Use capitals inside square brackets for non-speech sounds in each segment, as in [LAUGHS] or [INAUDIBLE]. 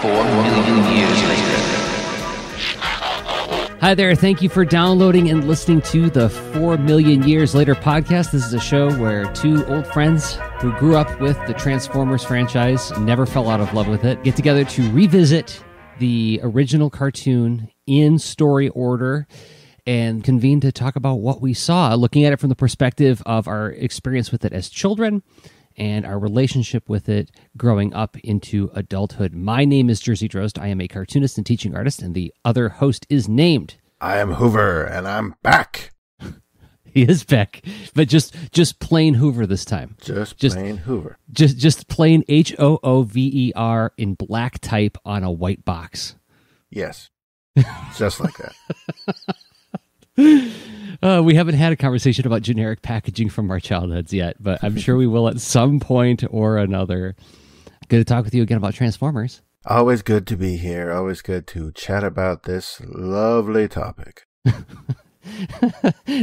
Four million years later. Hi there. Thank you for downloading and listening to the 4 Million Years Later podcast. This is a show where two old friends who grew up with the Transformers franchise, never fell out of love with it, get together to revisit the original cartoon in story order and convene to talk about what we saw, looking at it from the perspective of our experience with it as children and our relationship with it growing up into adulthood. My name is Jerzy Drozd. I am a cartoonist and teaching artist, and the other host is named. I am Hoover, and I'm back. [LAUGHS] He is back, but just just plain Hoover this time. Just, Just- plain Hoover. Just just plain H O O V E R in black type on a white box. Yes. Just like that. [LAUGHS] Uh, we haven't had a conversation about generic packaging from our childhoods yet, but I'm sure we will at some point or another. Good to talk with you again about Transformers. Always good to be here. Always good to chat about this lovely topic. [LAUGHS]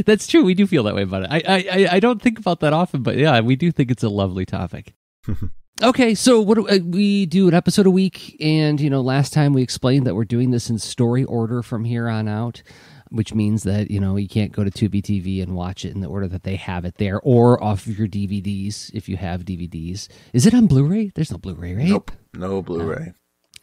That's true. We do feel that way about it. I, I I- don't think about that often, but yeah, we do think it's a lovely topic. [LAUGHS] okay, so what do, uh, we do an episode a week, and you know, last time we explained that we're doing this in story order from here on out, which means that you know you can't go to Tubi TV and watch it in the order that they have it there, or off of your DVDs if you have DVDs. Is it on Blu-ray? There's no Blu-ray, right? Nope. No Blu ray.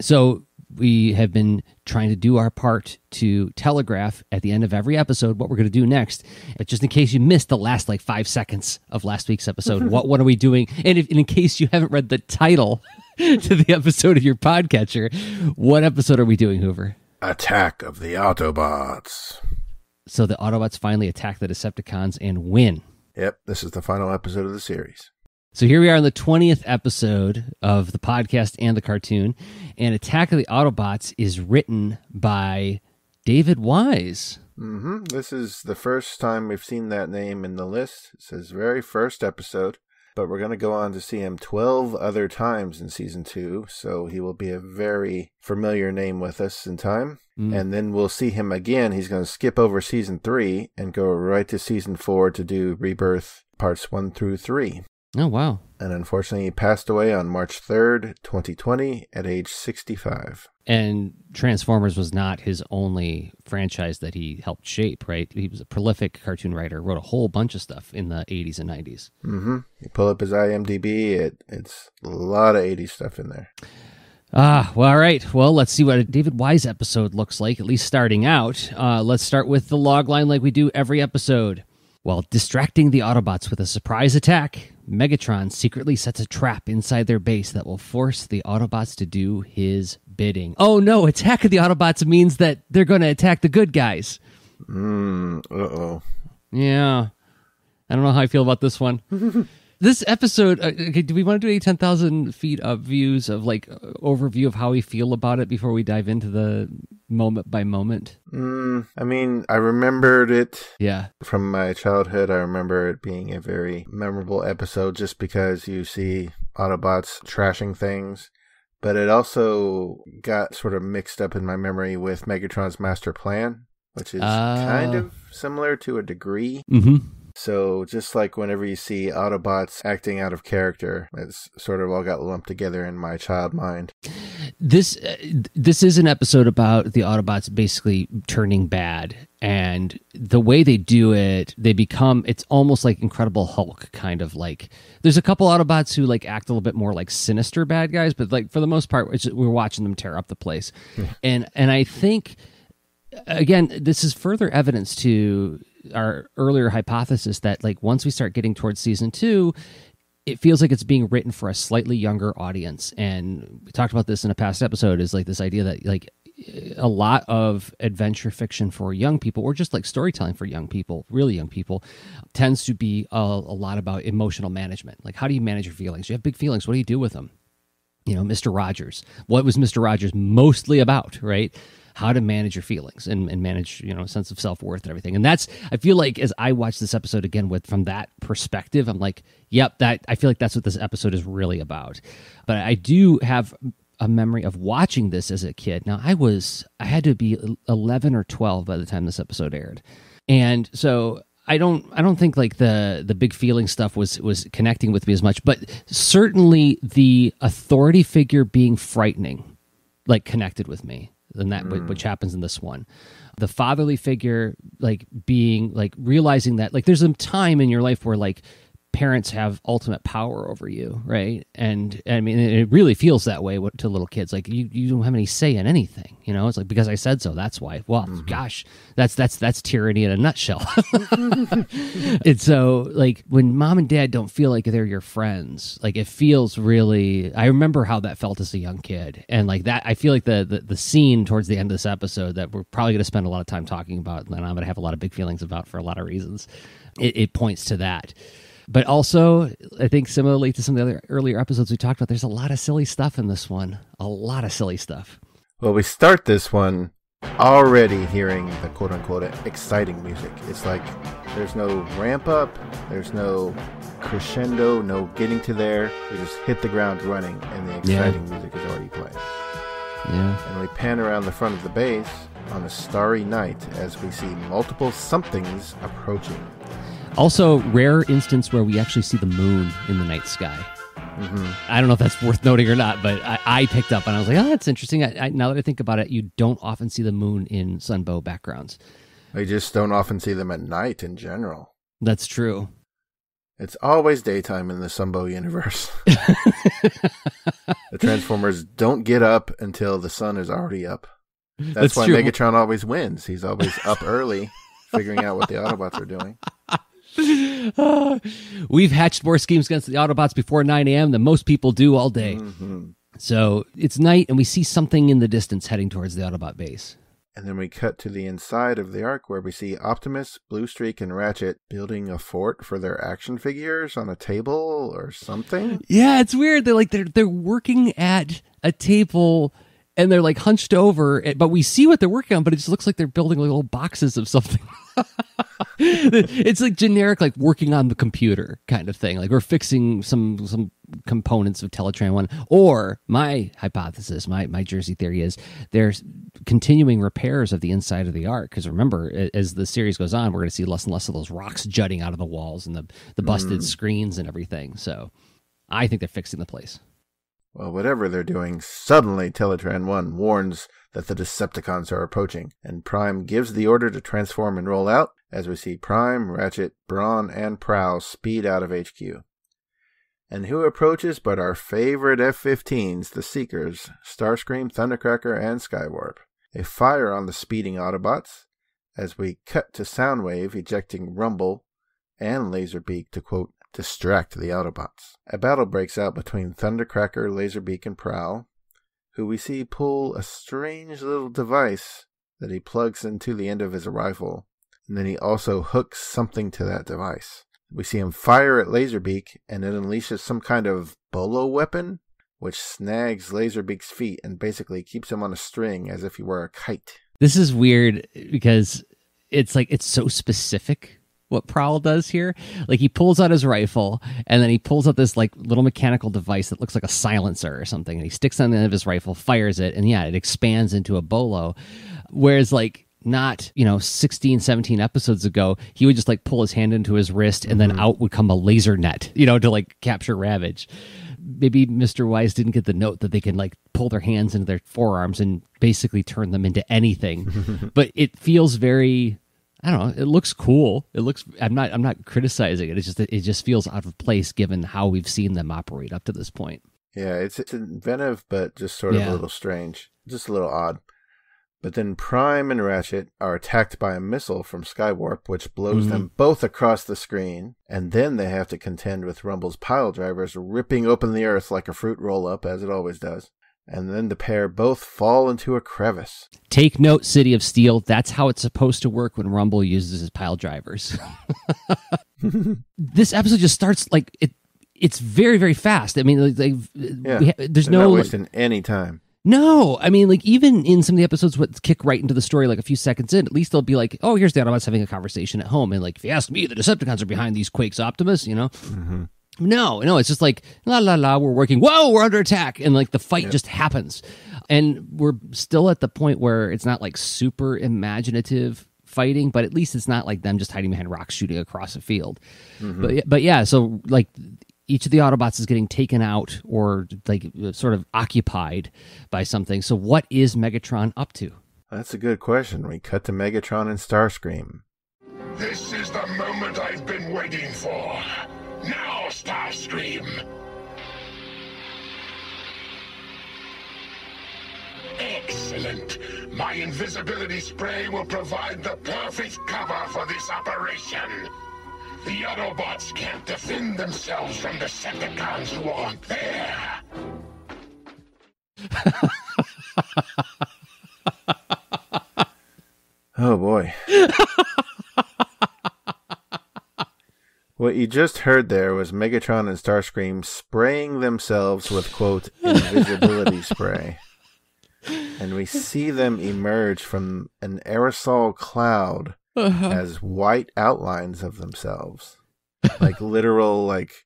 So we have been trying to do our part to telegraph at the end of every episode what we're going to do next. And just in case you missed the last like five seconds of last week's episode, [LAUGHS] what what are we doing? And, if, and in case you haven't read the title [LAUGHS] to the episode of your podcatcher, what episode are we doing, Hoover? Attack of the Autobots. So the Autobots finally attack the Decepticons and win. Yep, this is the final episode of the series. So here we are in the 20th episode of the podcast and the cartoon. And Attack of the Autobots is written by David Wise. Mm -hmm. This is the first time we've seen that name in the list. It says very first episode, but we're going to go on to see him 12 other times in season two, so he will be a very familiar name with us in time. Mm. And then we'll see him again. He's going to skip over season three and go right to season four to do Rebirth parts one through three. Oh, wow. And unfortunately, he passed away on March 3rd, 2020, at age 65. And Transformers was not his only franchise that he helped shape, right? He was a prolific cartoon writer, wrote a whole bunch of stuff in the 80s and 90s. hmm You pull up his IMDb, it, it's a lot of 80s stuff in there. Ah, well, all right. Well, let's see what a David Wise episode looks like, at least starting out. Uh, let's start with the log line like we do every episode. While distracting the Autobots with a surprise attack, Megatron secretly sets a trap inside their base that will force the Autobots to do his bidding. Oh no, attack of the Autobots means that they're going to attack the good guys. Mm, uh oh. Yeah. I don't know how I feel about this one. [LAUGHS] this episode, uh, okay, do we want to do a 10,000 feet of views of like uh, overview of how we feel about it before we dive into the moment by moment? Mm, I mean, I remembered it Yeah. from my childhood. I remember it being a very memorable episode just because you see Autobots trashing things. But it also got sort of mixed up in my memory with Megatron's master plan, which is kind Oh. of similar to a degree. Mm-hmm. So just like whenever you see Autobots acting out of character, it's sort of all got lumped together in my child mind. This uh, this is an episode about the Autobots basically turning bad, and the way they do it, they become it's almost like Incredible Hulk, kind of like. There's a couple Autobots who like act a little bit more like sinister bad guys, but like for the most part, it's, we're watching them tear up the place, and and I think again, this is further evidence to our earlier hypothesis that like once we start getting towards season two, it feels like it's being written for a slightly younger audience. And we talked about this in a past episode is like this idea that like a lot of adventure fiction for young people or just like storytelling for young people really young people tends to be a, a lot about emotional management. Like how do you manage your feelings? You have big feelings. What do you do with them? You know mr rogers. What was mr rogers mostly about right how to manage your feelings and, and manage you know a sense of self-worth and everything. And that's i feel like as i watch this episode again with from that perspective i'm like yep that i feel like that's what this episode is really about. But i do have a memory of watching this as a kid. Now i was i had to be 11 or 12 by the time this episode aired. And so I don't I don't think like the the big feeling stuff was was connecting with me as much, but certainly the authority figure being frightening like connected with me than that wh- which mm. happens in this one. The fatherly figure like being like realizing that like there's a time in your life where like parents have ultimate power over you right? And i mean it really feels that way to little kids. Like you, you don't have any say in anything you know? It's like because i said so that's why. Well mm-hmm. gosh that's that's that's tyranny in a nutshell. [LAUGHS] And so like when mom and dad don't feel like they're your friends like it feels really i remember how that felt as a young kid. And like that i feel like the the, the scene towards the end of this episode that we're probably going to spend a lot of time talking about and i'm going to have a lot of big feelings about for a lot of reasons it, it points to that but also, I think similarly to some of the other earlier episodes we talked about, there's a lot of silly stuff in this one. A lot of silly stuff. Well, we start this one already hearing the quote unquote exciting music. It's like there's no ramp up, there's no crescendo, no getting to there. We just hit the ground running, and the Yeah. exciting music is already playing. Yeah. And we pan around the front of the base on a starry night as we see multiple somethings approaching. Also, rare instance where we actually see the moon in the night sky. Mm-hmm. I don't know if that's worth noting or not, but I, I picked up and I was like, oh, that's interesting. I, I, now that I think about it, you don't often see the moon in Sunbow backgrounds. We just don't often see them at night in general. That's true. It's always daytime in the Sunbow universe. [LAUGHS] the Transformers don't get up until the sun is already up. That's, That's why true. Megatron always wins. He's always up early, figuring out what the Autobots are doing. [LAUGHS] We've hatched more schemes against the Autobots before 9 a.m. than most people do all day. hmm So it's night, and we see something in the distance heading towards the Autobot base. And then we cut to the inside of the Ark where we see Optimus, Blue Streak, and Ratchet building a fort for their action figures on a table or something. Yeah, it's weird. They're like they're they're working at a table and they're like hunched over, eh, but we see what they're working on, but it just looks like they're building like little boxes of something. [LAUGHS] it's like generic, like working on the computer kind of thing. Like we're fixing some some components of Teletran One. Or my hypothesis, my my Jerzy theory is there's continuing repairs of the inside of the ark. Because remember, as the series goes on, we're going to see less and less of those rocks jutting out of the walls and the the busted screens and everything. So I think they're fixing the place. Well, whatever they're doing, suddenly Teletran 1 warns that the Decepticons are approaching, and Prime gives the order to transform and roll out as we see Prime, Ratchet, Brawn, and Prowl speed out of HQ. And who approaches but our favorite F 15s, the Seekers, Starscream, Thundercracker, and Skywarp? They fire on the speeding Autobots as we cut to Soundwave ejecting Rumble and Laserbeak to quote, distract the Autobots. A battle breaks out between Thundercracker, Laserbeak, and Prowl, who we see pull a strange little device that he plugs into the end of his rifle, and then he also hooks something to that device. We see him fire at Laserbeak, and it unleashes some kind of bolo weapon, which snags Laserbeak's feet and basically keeps him on a string as if he were a kite. This is weird because it's like it's so specific what Prowl does here. Like he pulls out his rifle and then he pulls out this like little mechanical device that looks like a silencer or something and he sticks on the end of his rifle, fires it, and yeah, it expands into a bolo. Whereas like not, you know, 16, 17 episodes ago, he would just like pull his hand into his wrist and then mm-hmm. out would come a laser net, you know, to like capture Ravage. Maybe Mr. Wise didn't get the note that they can like pull their hands into their forearms and basically turn them into anything. [LAUGHS] but it feels very I don't know. It looks cool. It looks. I'm not. I'm not criticizing it. It's just. It just feels out of place given how we've seen them operate up to this point. Yeah, it's, it's inventive, but just sort of Yeah. a little strange. Just a little odd. But then Prime and Ratchet are attacked by a missile from Skywarp, which blows mm-hmm. them both across the screen. And then they have to contend with Rumble's pile drivers, ripping open the earth like a fruit roll up, as it always does. And then the pair both fall into a crevice. Take note, City of Steel. That's how it's supposed to work when Rumble uses his pile drivers. [LAUGHS] this episode just starts like it. It's very very fast. I mean, like, like Yeah. we there's They're no not wasting any time. No, I mean, like even in some of the episodes, what kick right into the story, like a few seconds in, at least they'll be like, "Oh, here's the Autobots having a conversation at home," and like, if you ask me, the Decepticons are behind these quakes, Optimus. You know, mm-hmm. No, no, it's just like la la la, we're working. Whoa, we're under attack, and like the fight just happens, and we're still at the point where it's not like super imaginative fighting, but at least it's not like them just hiding behind rocks shooting across a field. Mm-hmm. But but yeah, so like each of the Autobots is getting taken out or like sort of occupied by something. So, what is Megatron up to? That's a good question. We cut to Megatron and Starscream. This is the moment I've been waiting for. Now, Starscream. Excellent. My invisibility spray will provide the perfect cover for this operation. The Autobots can't defend themselves from the Decepticons who aren't there. [LAUGHS] Oh boy. [LAUGHS] what you just heard there was Megatron and Starscream spraying themselves with quote invisibility [LAUGHS] spray. And we see them emerge from an aerosol cloud uh-huh. as white outlines of themselves. Like [LAUGHS] literal like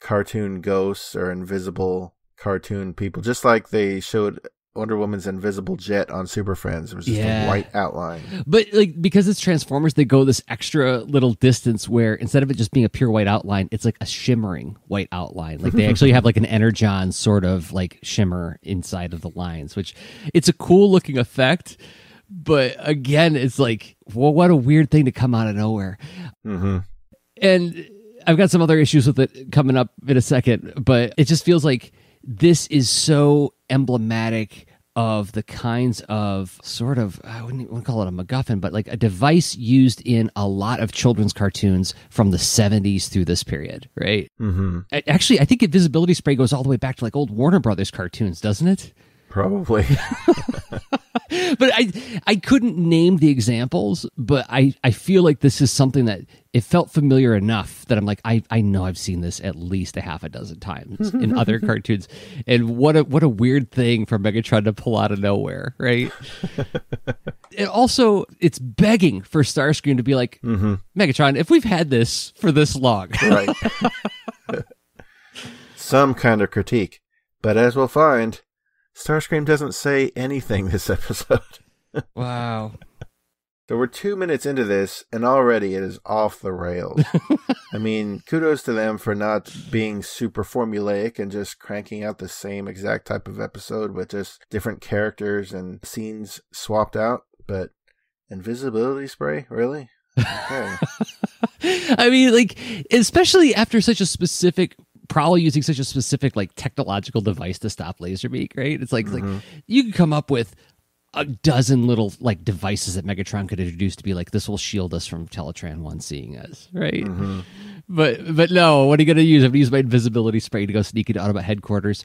cartoon ghosts or invisible cartoon people. Just like they showed Wonder Woman's invisible jet on Super Friends. It was just Yeah. a white outline. But like because it's Transformers, they go this extra little distance where instead of it just being a pure white outline, it's like a shimmering white outline. Like they actually have like an energon sort of like shimmer inside of the lines, which it's a cool looking effect. But again, it's like, well, what a weird thing to come out of nowhere. hmm and I've got some other issues with it coming up in a second, but it just feels like this is so emblematic of the kinds of sort of I wouldn't even call it a MacGuffin, but like a device used in a lot of children's cartoons from the 70s through this period, right? hmm Actually, I think invisibility spray goes all the way back to like old Warner Brothers cartoons, doesn't it? Probably. [LAUGHS] but I I couldn't name the examples, but I I feel like this is something that it felt familiar enough that I'm like I I know I've seen this at least a half a dozen times in [LAUGHS] other cartoons, and what a what a weird thing for Megatron to pull out of nowhere, right? [LAUGHS] and also, it's begging for Starscream to be like mm-hmm. Megatron. If we've had this for this long, right. Some kind of critique. But as we'll find, Starscream doesn't say anything this episode. [LAUGHS] wow. So we're two minutes into this, and already it is off the rails. [LAUGHS] I mean, kudos to them for not being super formulaic and just cranking out the same exact type of episode with just different characters and scenes swapped out. But invisibility spray, really? Okay. [LAUGHS] I mean, like, especially after such a specific, probably using such a specific, like, technological device to stop laser Laserbeak, right? It's like, like mm-hmm. you could come up with a dozen little like devices that Megatron could introduce to be like, this will shield us from Teletran One seeing us, right? Mm-hmm. But but no, what are you gonna use? I'm gonna use my invisibility spray to go sneak into Autobot headquarters.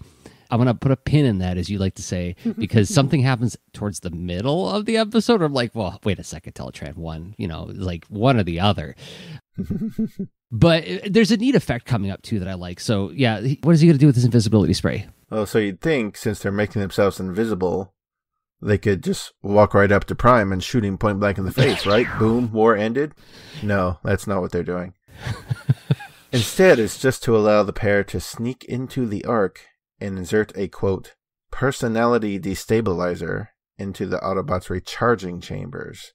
I'm gonna put a pin in that, as you like to say, [LAUGHS] because something happens towards the middle of the episode. I'm like, well, wait a second, Teletran one, you know, like one or the other. [LAUGHS] but uh, there's a neat effect coming up too that I like. So yeah, what is he gonna do with his invisibility spray? Oh, so you'd think since they're making themselves invisible, they could just walk right up to Prime and shoot him point blank in the face, [LAUGHS] right? Boom, war ended. No, that's not what they're doing. [LAUGHS] Instead, it's just to allow the pair to sneak into the Ark and insert a quote personality destabilizer into the Autobots' recharging chambers.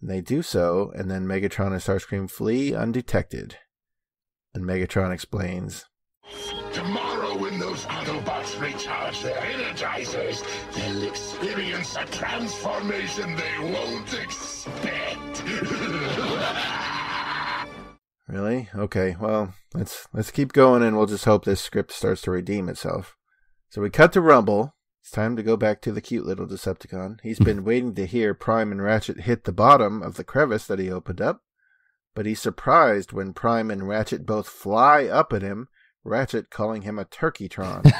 And they do so, and then Megatron and Starscream flee undetected. And Megatron explains. Tomorrow, when those Autobots recharge their energizers, they'll experience a transformation they won't expect. [LAUGHS] Really? Okay. Well, let's let's keep going, and we'll just hope this script starts to redeem itself. So we cut to Rumble. It's time to go back to the cute little Decepticon. He's been [LAUGHS] waiting to hear Prime and Ratchet hit the bottom of the crevice that he opened up, but he's surprised when Prime and Ratchet both fly up at him. Ratchet calling him a turkeytron.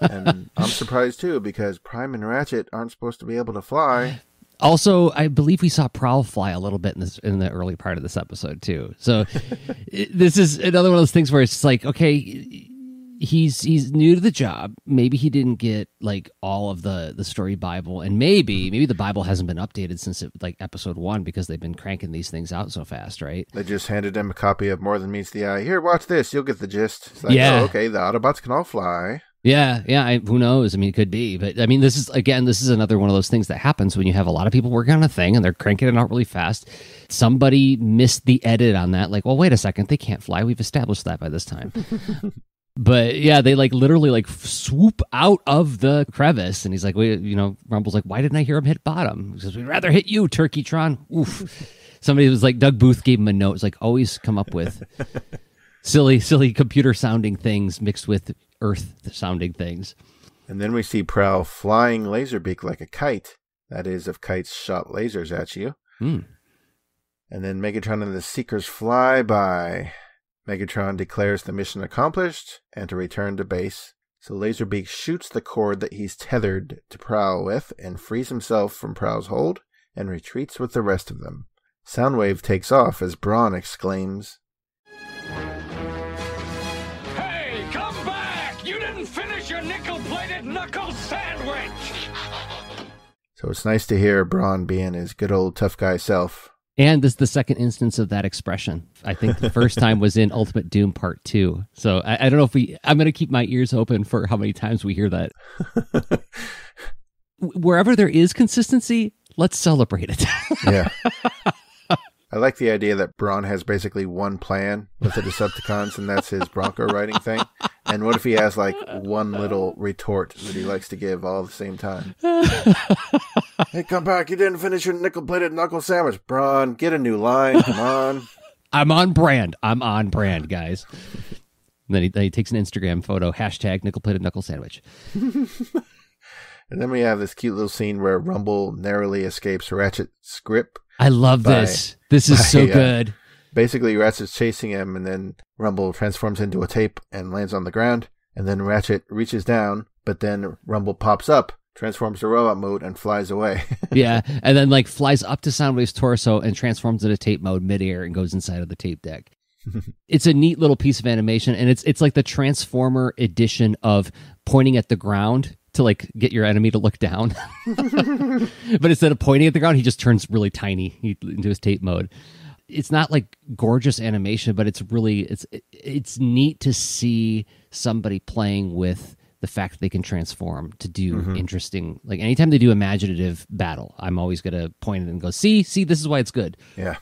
[LAUGHS] and I'm surprised too because Prime and Ratchet aren't supposed to be able to fly. Also, I believe we saw Prowl fly a little bit in this in the early part of this episode too. So [LAUGHS] it- this is another one of those things where it's like, okay, he's he's new to the job. Maybe he didn't get like all of the the story Bible, and maybe mm-hmm. maybe the Bible hasn't been updated since it, like episode one because they've been cranking these things out so fast, right? They just handed him a copy of More Than Meets the Eye. Here, watch this. You'll get the gist. Like, Yeah. oh, okay, the Autobots can all fly. Yeah, yeah. I, who knows? I mean, it could be, but I mean, this is again, this is another one of those things that happens when you have a lot of people working on a thing and they're cranking it out really fast. Somebody missed the edit on that. Like, well, wait a second, they can't fly. We've established that by this time. [LAUGHS] but yeah, they like literally like swoop out of the crevice, and he's like, "Wait, you know, Rumble's like, why didn't I hear him hit bottom? He says, we'd rather hit you, Turkey Tron. Oof. [LAUGHS] Somebody was like, Doug Booth gave him a note. It's like, always come up with [LAUGHS] silly, silly computer sounding things mixed with Earth sounding things. And then we see Prowl flying Laserbeak like a kite. That is, if kites shot lasers at you. Hmm. And then Megatron and the Seekers fly by. Megatron declares the mission accomplished and to return to base. So Laserbeak shoots the cord that he's tethered to Prowl with and frees himself from Prowl's hold and retreats with the rest of them. Soundwave takes off as Brawn exclaims, Hey, come back! You didn't finish your nickel-plated knuckle sandwich! So it's nice to hear Brawn being his good old tough guy self. And this is the second instance of that expression. I think the first time was in Ultimate Doom Part Two. So I, I don't know if we. I'm going to keep my ears open for how many times we hear that. [LAUGHS] Wherever there is consistency, let's celebrate it. Yeah. [LAUGHS] I like the idea that Brawn has basically one plan with the Decepticons, and that's his Bronco riding thing. And what if he has like one little retort that he likes to give all at the same time? [LAUGHS] [LAUGHS] hey, come back! You didn't finish your nickel-plated knuckle sandwich, Brawn. Get a new line. Come on. [LAUGHS] I'm on brand. I'm on brand, guys. And then he, then he takes an Instagram photo, hashtag nickel plated knuckle sandwich. [LAUGHS] And then we have this cute little scene where Rumble narrowly escapes Ratchet's grip. I love By- this. This is so by, uh, good. Basically, Ratchet's chasing him, and then Rumble transforms into a tape and lands on the ground. And then Ratchet reaches down, but then Rumble pops up, transforms to robot mode, and flies away. [LAUGHS] yeah. And then like flies up to Soundwave's torso and transforms into tape mode midair and goes inside of the tape deck. [LAUGHS] it's a neat little piece of animation and it's it's like the transformer edition of pointing at the ground to like get your enemy to look down [LAUGHS] but instead of pointing at the ground he just turns really tiny he, into his tape mode it's not like gorgeous animation but it's really it's it's neat to see somebody playing with the fact that they can transform to do mm-hmm. interesting like anytime they do imaginative battle i'm always going to point it and go see see this is why it's good yeah.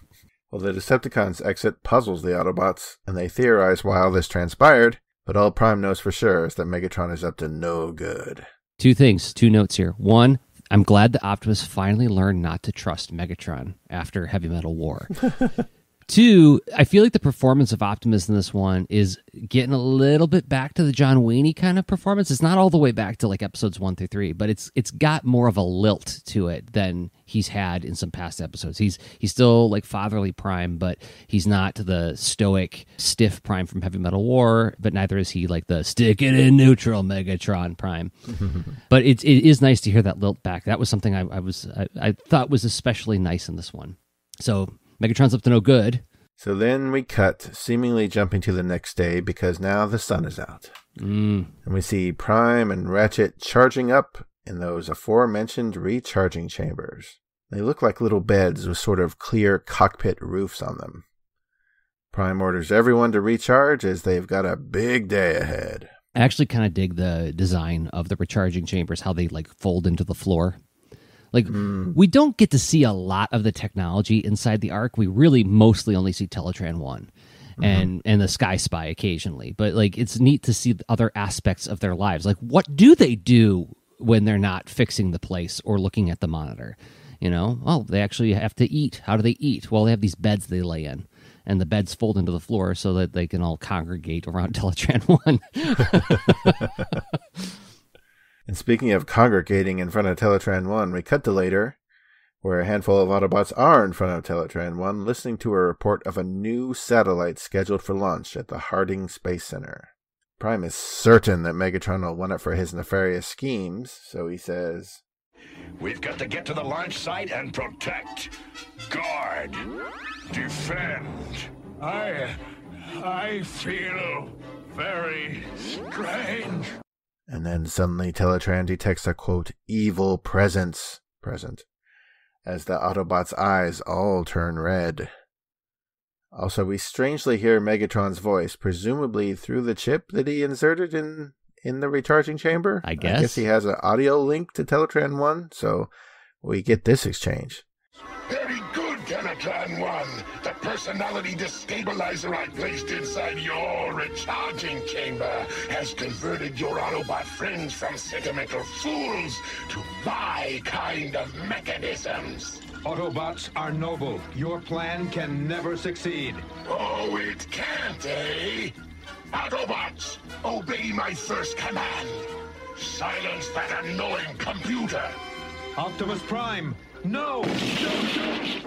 Well, the Decepticons' exit puzzles the Autobots, and they theorize why all this transpired, but all Prime knows for sure is that Megatron is up to no good. Two things, two notes here. One, I'm glad that Optimus finally learned not to trust Megatron after Heavy Metal War. [LAUGHS] Two, I feel like the performance of Optimus in this one is getting a little bit back to the John Wayne kind of performance. It's not all the way back to like episodes one through three, but it's it's got more of a lilt to it than he's had in some past episodes. He's he's still like fatherly Prime, but he's not the stoic, stiff Prime from Heavy Metal War. But neither is he like the stick it in neutral Megatron Prime. [LAUGHS] but it it is nice to hear that lilt back. That was something I, I was I, I thought was especially nice in this one. So Megatron's up to no good. So then we cut, seemingly jumping to the next day because now the sun is out. Mm. And we see Prime and Ratchet charging up in those aforementioned recharging chambers. They look like little beds with sort of clear cockpit roofs on them. Prime orders everyone to recharge as they've got a big day ahead. I actually kind of dig the design of the recharging chambers, how they like fold into the floor. Like mm. we don't get to see a lot of the technology inside the Ark. We really mostly only see Teletran one mm-hmm. and and the Sky Spy occasionally. But like it's neat to see other aspects of their lives. Like what do they do when they're not fixing the place or looking at the monitor? You know, oh, they actually have to eat. How do they eat? Well, they have these beds they lay in, and the beds fold into the floor so that they can all congregate around [LAUGHS] Teletran One. [LAUGHS] And speaking of congregating in front of Teletran 1, we cut to later, where a handful of Autobots are in front of Teletran 1, listening to a report of a new satellite scheduled for launch at the Harding Space Center. Prime is certain that Megatron will want it for his nefarious schemes, so he says, We've got to get to the launch site and protect, guard, defend. I. I feel very strange. And then suddenly Teletran detects a quote, evil presence present, as the Autobots' eyes all turn red. Also, we strangely hear Megatron's voice, presumably through the chip that he inserted in in the recharging chamber. I I guess. guess he has an audio link to Teletran 1, so we get this exchange. Very good, Teletran 1. The personality destabilizer I placed inside your recharging chamber has converted your Autobot friends from sentimental fools to my kind of mechanisms. Autobots are noble. Your plan can never succeed. Oh, it can't, eh? Autobots, obey my first command. Silence that annoying computer. Optimus Prime, no! Don't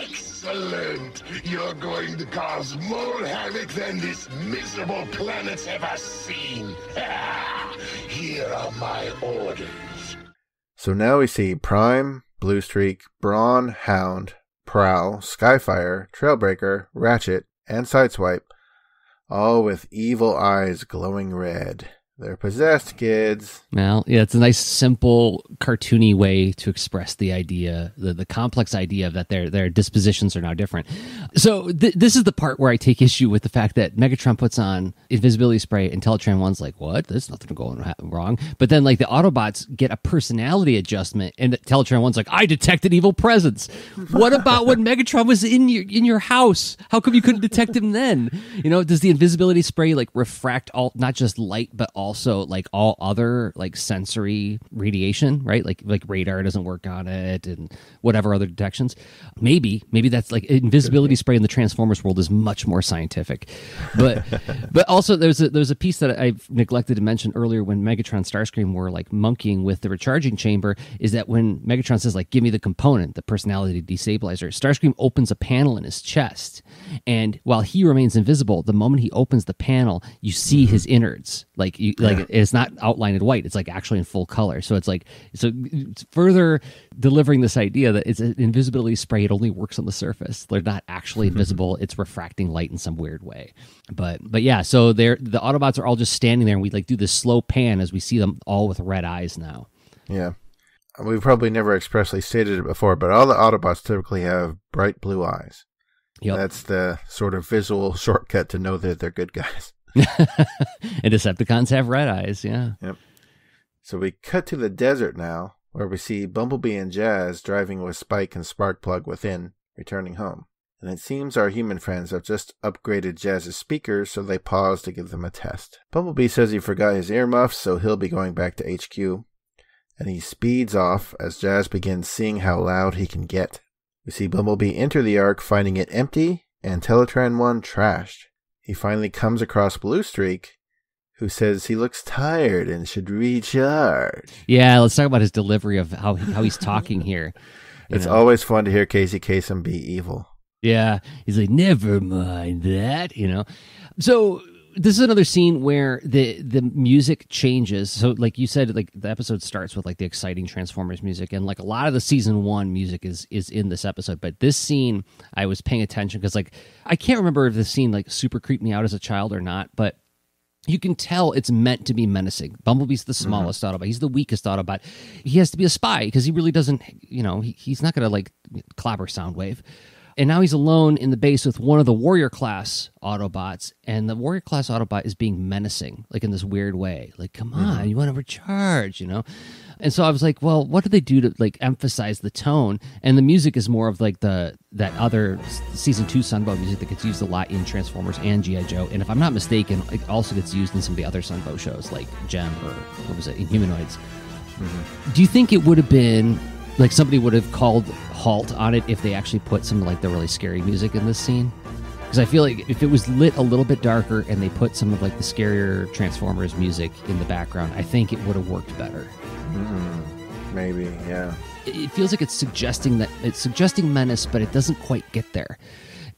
Excellent. You're going to cause more havoc than this miserable planet's ever seen. [LAUGHS] Here are my orders. So now we see Prime, Blue Streak, Brawn, Hound, Prowl, Skyfire, Trailbreaker, Ratchet, and Sideswipe, all with evil eyes glowing red. They're possessed, kids. Well, yeah, it's a nice, simple, cartoony way to express the idea, the, the complex idea that their their dispositions are now different. So th- this is the part where I take issue with the fact that Megatron puts on invisibility spray and Teletran One's like, "What? There's nothing going wrong." But then, like the Autobots get a personality adjustment, and Teletran One's like, "I detected evil presence." what about when Megatron was in your in your house? How come you couldn't detect him then? You know, does the invisibility spray like refract all not just light but also like all other like sensory radiation, right? Like like radar doesn't work on it and whatever other detections. Maybe maybe that's like invisibility spray in the Transformers world is much more scientific. But [LAUGHS] but also there's a there's a piece that I've neglected to mention earlier when Megatron Starscream were like monkeying with the recharging chamber is that when Megatron says like give me the component, the personality destabilizer, Starscream opens a panel in his chest and while he remains invisible, the moment he opens the panel, you see mm-hmm. his innards. Like you like it's not outlined in white, it's like actually in full color. So it's like so it's further delivering this idea that it's an invisibility spray, it only works on the surface. They're not actually mm-hmm. invisible, it's refracting light in some weird way. But but yeah, so they're the Autobots are all just standing there and we like do this slow pan as we see them all with red eyes now. Yeah. We've probably never expressly stated it before, but all the Autobots typically have bright blue eyes. Yep. That's the sort of visual [LAUGHS] shortcut to know that they're good guys. [LAUGHS] and Decepticons have red eyes, yeah. Yep. So we cut to the desert now, where we see Bumblebee and Jazz driving with Spike and Sparkplug within, returning home. And it seems our human friends have just upgraded Jazz's speakers, so they pause to give them a test. Bumblebee says he forgot his earmuffs, so he'll be going back to HQ. And he speeds off as Jazz begins seeing how loud he can get. We see Bumblebee enter the Ark, finding it empty, and Teletran 1 trashed. He finally comes across Blue Streak, who says he looks tired and should recharge. Yeah, let's talk about his delivery of how how he's talking [LAUGHS] here. It's know? always fun to hear Casey Kasem be evil. Yeah, he's like, never mind that, you know. So this is another scene where the the music changes. So, like you said, like the episode starts with like the exciting Transformers music, and like a lot of the season one music is is in this episode. But this scene, I was paying attention because like I can't remember if this scene like super creeped me out as a child or not, but you can tell it's meant to be menacing. Bumblebee's the mm-hmm. smallest Autobot. He's the weakest Autobot. He has to be a spy because he really doesn't, you know, he, he's not going to like clobber Soundwave. And now he's alone in the base with one of the Warrior class Autobots, and the Warrior class Autobot is being menacing, like in this weird way. Like, come mm-hmm. on, you want to recharge, you know? And so I was like, well, what do they do to like emphasize the tone? And the music is more of like the that other season two Sunbow music that gets used a lot in Transformers and GI Joe. And if I'm not mistaken, it also gets used in some of the other Sunbow shows like Jem or what was it, Inhumanoids. Mm-hmm. Do you think it would have been like somebody would have called halt on it if they actually put some like the really scary music in this scene? Because I feel like if it was lit a little bit darker and they put some of like the scarier Transformers music in the background, I think it would have worked better. Hmm. Maybe, yeah. It it feels like it's suggesting that it's suggesting menace, but it doesn't quite get there.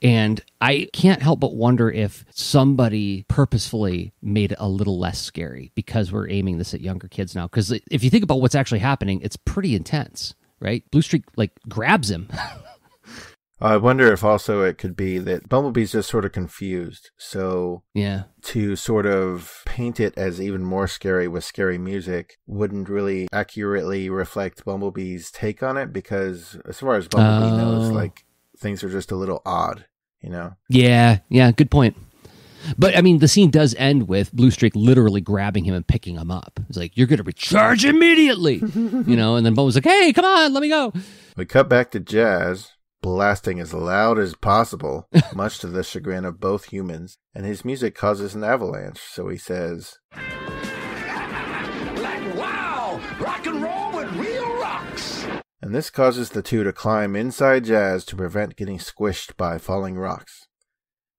And I can't help but wonder if somebody purposefully made it a little less scary because we're aiming this at younger kids now. Because if you think about what's actually happening, it's pretty intense, right? Blue Streak like grabs him. [LAUGHS] I wonder if also it could be that Bumblebee's just sort of confused. So yeah. to sort of paint it as even more scary with scary music wouldn't really accurately reflect Bumblebee's take on it because as far as Bumblebee knows, Oh. like things are just a little odd, you know? Yeah. Yeah. Good point. But I mean, the scene does end with Blue Streak literally grabbing him and picking him up. It's like, you're going to recharge immediately, you know? And then Boba's like, hey, come on, let me go. We cut back to Jazz, blasting as loud as possible, [LAUGHS] much to the chagrin of both humans, and his music causes an avalanche, so he says, Like, wow! Rock and roll with real rocks! and this causes the two to climb inside Jazz to prevent getting squished by falling rocks.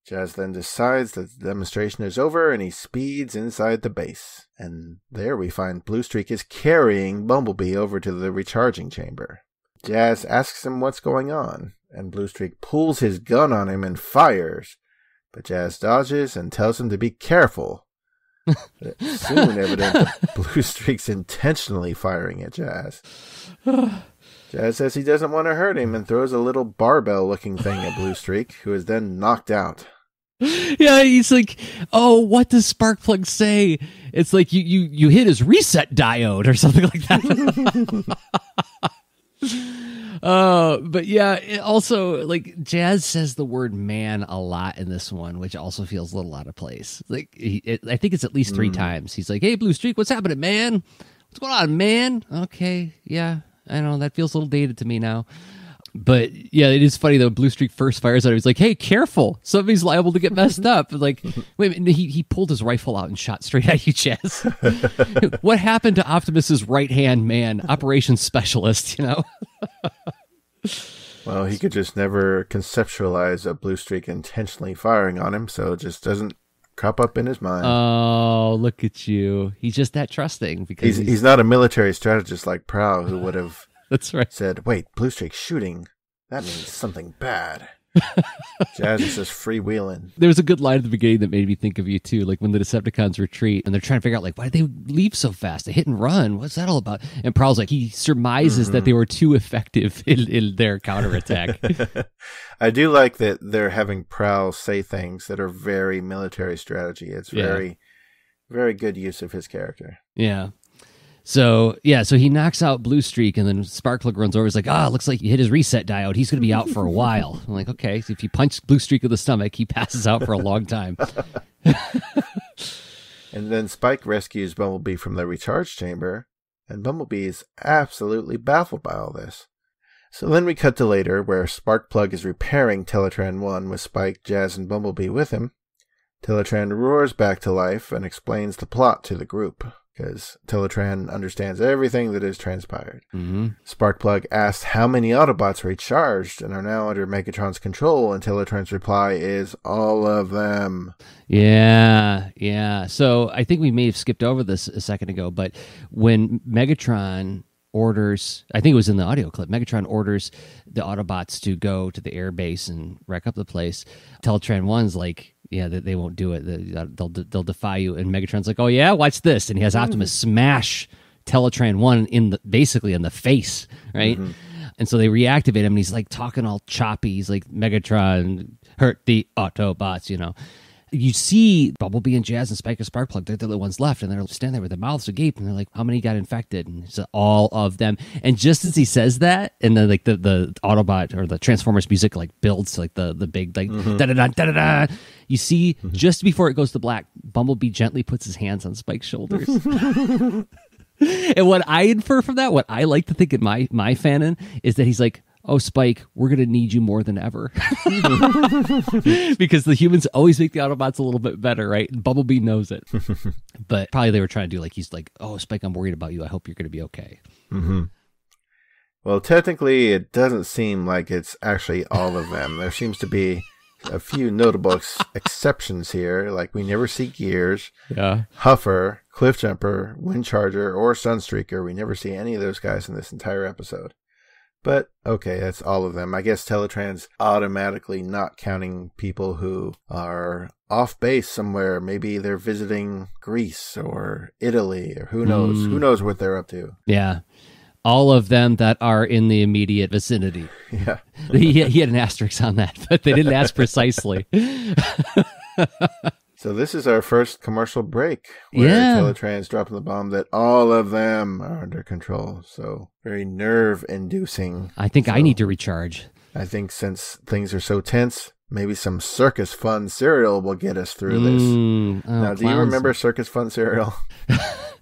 Jazz then decides that the demonstration is over and he speeds inside the base. And there we find Blue Streak is carrying Bumblebee over to the recharging chamber. Jazz asks him what's going on, and Blue Streak pulls his gun on him and fires. But Jazz dodges and tells him to be careful. It's [LAUGHS] soon evident that Blue Streak's intentionally firing at Jazz. [SIGHS] Jazz says he doesn't want to hurt him and throws a little barbell looking thing at Blue Streak, who is then knocked out. [LAUGHS] Yeah, he's like, oh, what does Sparkplug say? It's like you you you hit his reset diode or something like that. [LAUGHS] uh, but yeah, it also like Jazz says the word "man" a lot in this one, which also feels a little out of place. Like he, it, I think it's at least three times. He's like, "Hey, Blue Streak, what's happening, man? What's going on, man?" Okay, yeah, I know that feels a little dated to me now. But yeah, it is funny though. Blue Streak first fires at him. He's like, "Hey, careful! Somebody's liable to get messed up." [LAUGHS] Like, wait, a minute, he he pulled his rifle out and shot straight at you, Jazz. [LAUGHS] what happened to Optimus's right hand man, operations specialist? You know. Well, he could just never conceptualize a Blue Streak intentionally firing on him, so it just doesn't crop up in his mind. Oh, look at you! He's just that trusting because he's, he's, he's not a military strategist like Prowl, who would have [LAUGHS] that's right. said, Wait, Blue Streak shooting? That means [LAUGHS] something bad. [LAUGHS] Jazz is just freewheeling. There was a good line at the beginning that made me think of you too, like when the Decepticons retreat and they're trying to figure out like why did they leave so fast? They hit and run. What's that all about? And Prowl's like he surmises that they mm-hmm. were too effective in, in their counterattack. I do like that they're having Prowl say things that are very military strategy. It's Yeah. very, very good use of his character. yeah. So yeah, so he knocks out Blue Streak, and then Sparkplug runs over. He's like, "Ah, looks like he hit his reset diode. He's going to be out for a while." I'm like, "Okay." So if you punch Blue Streak in the stomach, he passes out for a long time. [LAUGHS] And then Spike rescues Bumblebee from the recharge chamber, and Bumblebee is absolutely baffled by all this. So then we cut to later, where Sparkplug is repairing Teletran 1 with Spike, Jazz, and Bumblebee with him. Teletran roars back to life and explains the plot to the group, because Teletran understands everything that has transpired. hmm Sparkplug asks how many Autobots were charged and are now under Megatron's control, and Teletran's reply is all of them. Yeah, yeah. So I think we may have skipped over this a second ago, but when Megatron orders, I think it was in the audio clip, Megatron orders the Autobots to go to the air base and wreck up the place. Teletran 1's like, yeah, they, they won't do it. They- uh, They'll, they'll defy you. And Megatron's like, oh, yeah, watch this. And he has Optimus mm-hmm. smash Teletran 1 in the basically in the face, right? Mm-hmm. And so they reactivate him, and he's like talking all choppy. He's like, Megatron, hurt the Autobots, you know. You see Bumblebee and Jazz and Spike and Sparkplug, they're the only ones left, and they're standing there with their mouths agape, and they're like, How many got infected? And it's all of them. And just as he says that, and then like the, the Autobot or the Transformers music like builds like the, the big like da da da da da da. You see, mm-hmm. just before it goes to black, Bumblebee gently puts his hands on Spike's shoulders. [LAUGHS] [LAUGHS] And what I infer from that, what I like to think in my my fanon, is that he's like, "Oh, Spike, we're gonna need you more than ever," [LAUGHS] because the humans always make the Autobots a little bit better, right? And Bumblebee knows it, [LAUGHS] but probably they were trying to do like he's like, "Oh, Spike, I'm worried about you. I hope you're gonna be okay." Mm-hmm. Well, technically, it doesn't seem like it's actually all of them. There seems to be a few notable ex- exceptions here, like we never see Gears, Yeah, Huffer, Cliffjumper, Windcharger, or Sunstreaker. We never see any of those guys in this entire episode. But okay, that's all of them. I guess Teletran's automatically not counting people who are off base somewhere. Maybe they're visiting Greece or Italy or who knows. Who hmm. knows what they're up to? yeah. All of them that are in the immediate vicinity. [LAUGHS] Yeah. [LAUGHS] he, he had an asterisk on that, [LAUGHS] but they didn't ask precisely. So this is our first commercial break where Yeah. Teletran's dropping the bomb that all of them are under control. So very nerve inducing. I think I need to recharge. I think since things are so tense, maybe some Circus Fun cereal will get us through this. Mm, oh, now, do you remember Circus Fun cereal? [LAUGHS]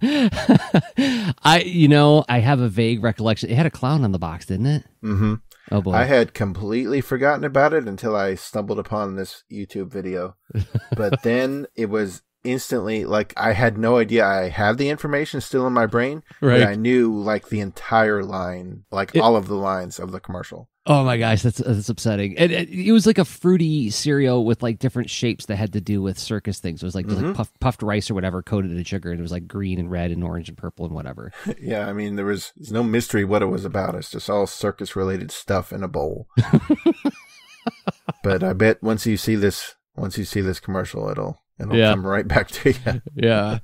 [LAUGHS] I, you know, I have a vague recollection. It had a clown on the box, didn't it? Mm-hmm. Oh boy. I had completely forgotten about it until I stumbled upon this YouTube video. but [LAUGHS] then it was instantly like I had no idea I had the information still in my brain, Right. but I knew like the entire line, like It- all of the lines of the commercial. Oh my gosh, that's that's upsetting. It, it, it was like a fruity cereal with like different shapes that had to do with circus things. It was like, it was like mm-hmm. puff, puffed rice or whatever coated in sugar, and it was like green and red and orange and purple and whatever. [LAUGHS] yeah, I mean there was there's no mystery what it was about. It's just all circus related stuff in a bowl. [LAUGHS] but I bet once you see this once you see this commercial it'll it'll Yeah. come right back to you. [LAUGHS] Yeah.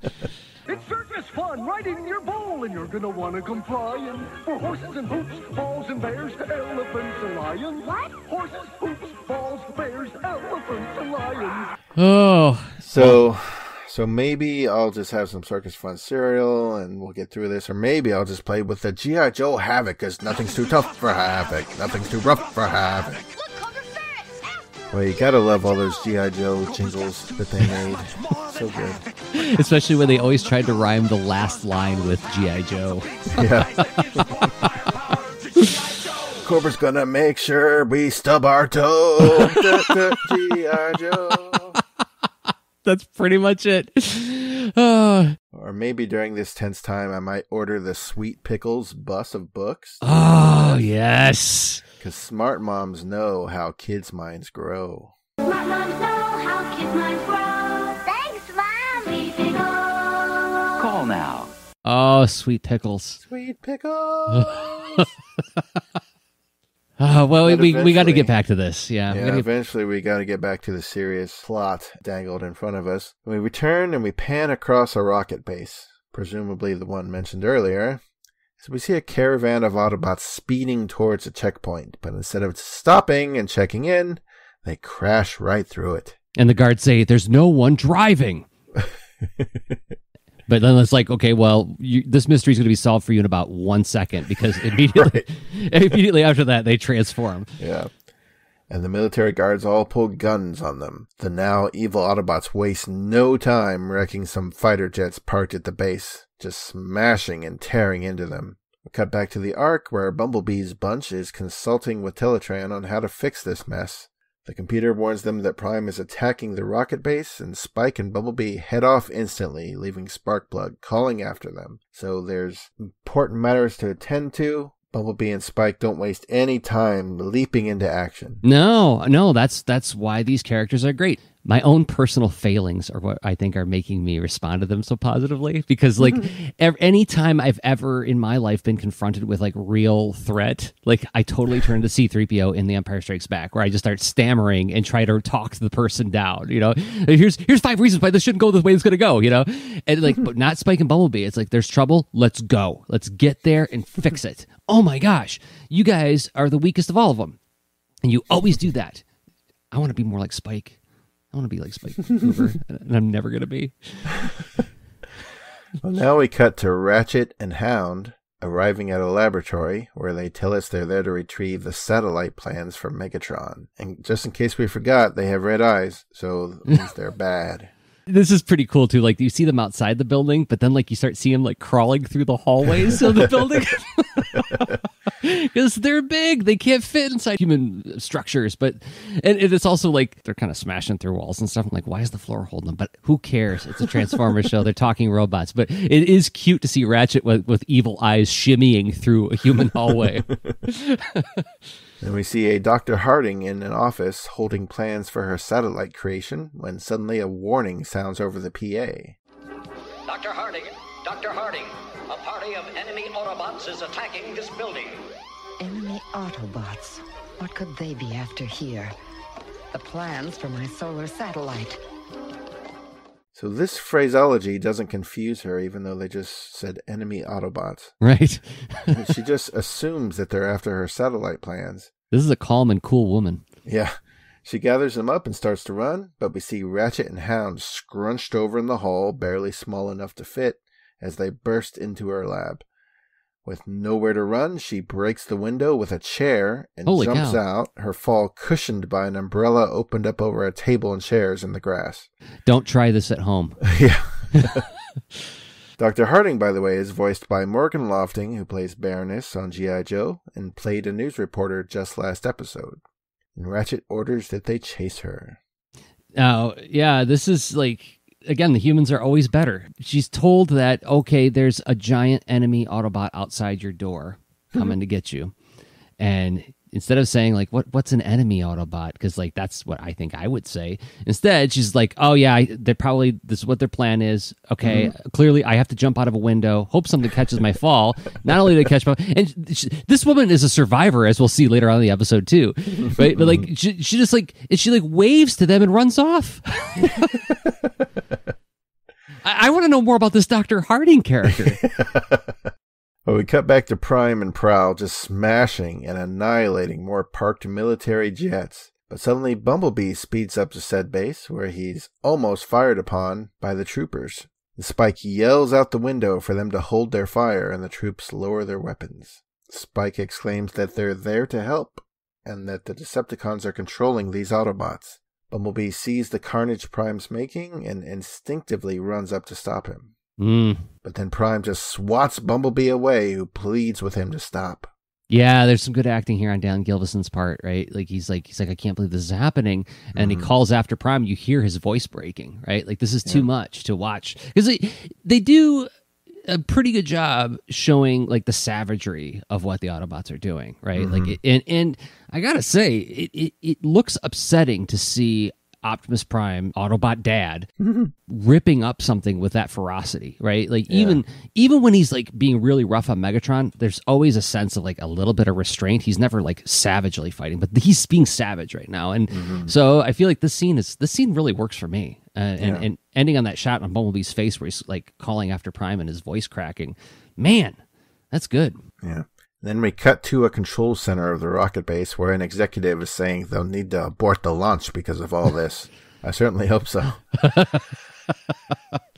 It's circus fun right in your bowl, and you're gonna wanna come flying. For horses and hoops, balls and bears, elephants and lions. What? Horses, hoops, balls, bears, elephants and lions. Oh, So, so maybe I'll just have some Circus Fun cereal and we'll get through this, or maybe I'll just play with the GI Joe Havoc because nothing's too tough for Havoc, nothing's too rough for Havoc. Look, Cobra Ferret! Well, you gotta love all those GI Joe jingles that they made. So good. especially when they always tried to rhyme the last line with GI Joe. Yeah. [LAUGHS] Cobra's gonna make sure we stub our toe. [LAUGHS] GI Joe. That's pretty much it. Oh, [SIGHS] Or maybe during this tense time, I might order the Sweet Pickles bus of books. oh yes. Because smart moms know how kids' minds grow. Smart moms know how kids minds grow. Thanks, Mom. Sweet pickles. Call now. Oh, sweet pickles. Sweet pickles. [LAUGHS] Oh, well, But we, we got to get back to this. Yeah. yeah, get- eventually we got to get back to the serious plot dangled in front of us. We return and we pan across a rocket base, presumably the one mentioned earlier. So we see a caravan of Autobots speeding towards a checkpoint, but instead of stopping and checking in, they crash right through it. and the guards say, there's no one driving. [LAUGHS] but then it's like, okay, well, you, this mystery is going to be solved for you in about one second because [LAUGHS] immediately, [LAUGHS] immediately after that, they transform. Yeah. And the military guards all pull guns on them. The now evil Autobots waste no time wrecking some fighter jets parked at the base, just smashing and tearing into them. We cut back to the Ark, where Bumblebee's bunch is consulting with Teletran on how to fix this mess. The computer warns them that Prime is attacking the rocket base, and Spike and Bumblebee head off instantly, leaving Sparkplug calling after them. So there's important matters to attend to. Bumblebee and Spike don't waste any time leaping into action. No, no, that's that's why these characters are great. My own personal failings are what I think are making me respond to them so positively because like mm-hmm. ev- any time I've ever in my life been confronted with like real threat, like I totally turn to C3PO in The Empire Strikes Back where I just start stammering and try to talk the person down, you know. Here's here's five reasons why this shouldn't go the way it's going to go, you know. And like mm-hmm. but not Spike and Bumblebee. It's like there's trouble, let's go. Let's get there and fix it. Oh my gosh. You guys are the weakest of all of them. And you always do that. I want to be more like Spike. I want to be like Spike Hoover, [LAUGHS] and I'm never going to be. Well, now we cut to Ratchet and Hound arriving at a laboratory where they tell us they're there to retrieve the satellite plans from Megatron. And just in case we forgot, they have red eyes, so that they're [LAUGHS] bad. This is pretty cool too. Like you see them outside the building, but then like you start seeing them like crawling through the hallways of the [LAUGHS] building [LAUGHS] because they're big. They can't fit inside human structures. But and it's also like they're kind of smashing through walls and stuff. I'm like, why is the floor holding them? But who cares? It's a Transformers show. They're talking robots. But it is cute to see Ratchet with, with evil eyes shimmying through a human hallway. [LAUGHS] [LAUGHS] Then we see a Dr. Harding in an office holding plans for her satellite creation when suddenly a warning sounds over the PA. Dr. Harding, Dr. Harding, a party of enemy Autobots is attacking this building. Enemy Autobots. What could they be after here? The plans for my solar satellite. So this phraseology doesn't confuse her, even though they just said enemy Autobots. [LAUGHS] right? she just assumes that they're after her satellite plans. This is a calm and cool woman. Yeah. She gathers them up and starts to run, but we see Ratchet and Hound scrunched over in the hall, barely small enough to fit, as they burst into her lab. With nowhere to run, she breaks the window with a chair and Holy jumps cow. out, her fall cushioned by an umbrella opened up over a table and chairs in the grass. Don't try this at home. [LAUGHS] yeah. [LAUGHS] Dr. Harding, by the way, is voiced by Morgan Lofting, who plays Baroness on G.I. Joe and played a news reporter just last episode. And Ratchet orders that they chase her. Now, yeah, this is like again, the humans are always better. She's told that okay, there's a giant enemy Autobot outside your door coming to get you, and instead of saying like what what's an enemy Autobot because like that's what I think I would say. Instead, she's like, oh yeah, I, they're probably this is what their plan is. Okay, mm-hmm. clearly I have to jump out of a window, hope something catches my fall. Not only to catch my and she, this woman is a survivor, as we'll see later on in the episode too, [LAUGHS] right? But like she, she just like she like waves to them and runs off. [LAUGHS] I, I want to know more about this Doctor Harding character. [LAUGHS] Well, we cut back to Prime and Prowl just smashing and annihilating more parked military jets. But suddenly, Bumblebee speeds up to said base, where he's almost fired upon by the troopers. Spike yells out the window for them to hold their fire, and the troops lower their weapons. Spike exclaims that they're there to help, and that the Decepticons are controlling these Autobots. Bumblebee sees the carnage Prime's making and instinctively runs up to stop him. Mm. But then Prime just swats Bumblebee away, who pleads with him to stop. Yeah, there's some good acting here on Dan Gilvezan's part, right? Like he's like he's like I can't believe this is happening, and he calls after Prime. You hear his voice breaking, right? Like this is too much to watch because they they do a pretty good job showing like the savagery of what the Autobots are doing, right? Like it, and and I gotta say, it, it it looks upsetting to see Optimus Prime, Autobot Dad, [LAUGHS] ripping up something with that ferocity, right? Like even even when he's like being really rough on Megatron, there's always a sense of like a little bit of restraint. He's never like savagely fighting, but he's being savage right now, and mm-hmm. so I feel like this scene is this scene really works for me. Uh, and, and ending on that shot on Bumblebee's face where he's like calling after Prime and his voice cracking, man, that's good. Yeah. Then we cut to a control center of the rocket base where an executive is saying they'll need to abort the launch because of all this. I certainly hope so. [LAUGHS]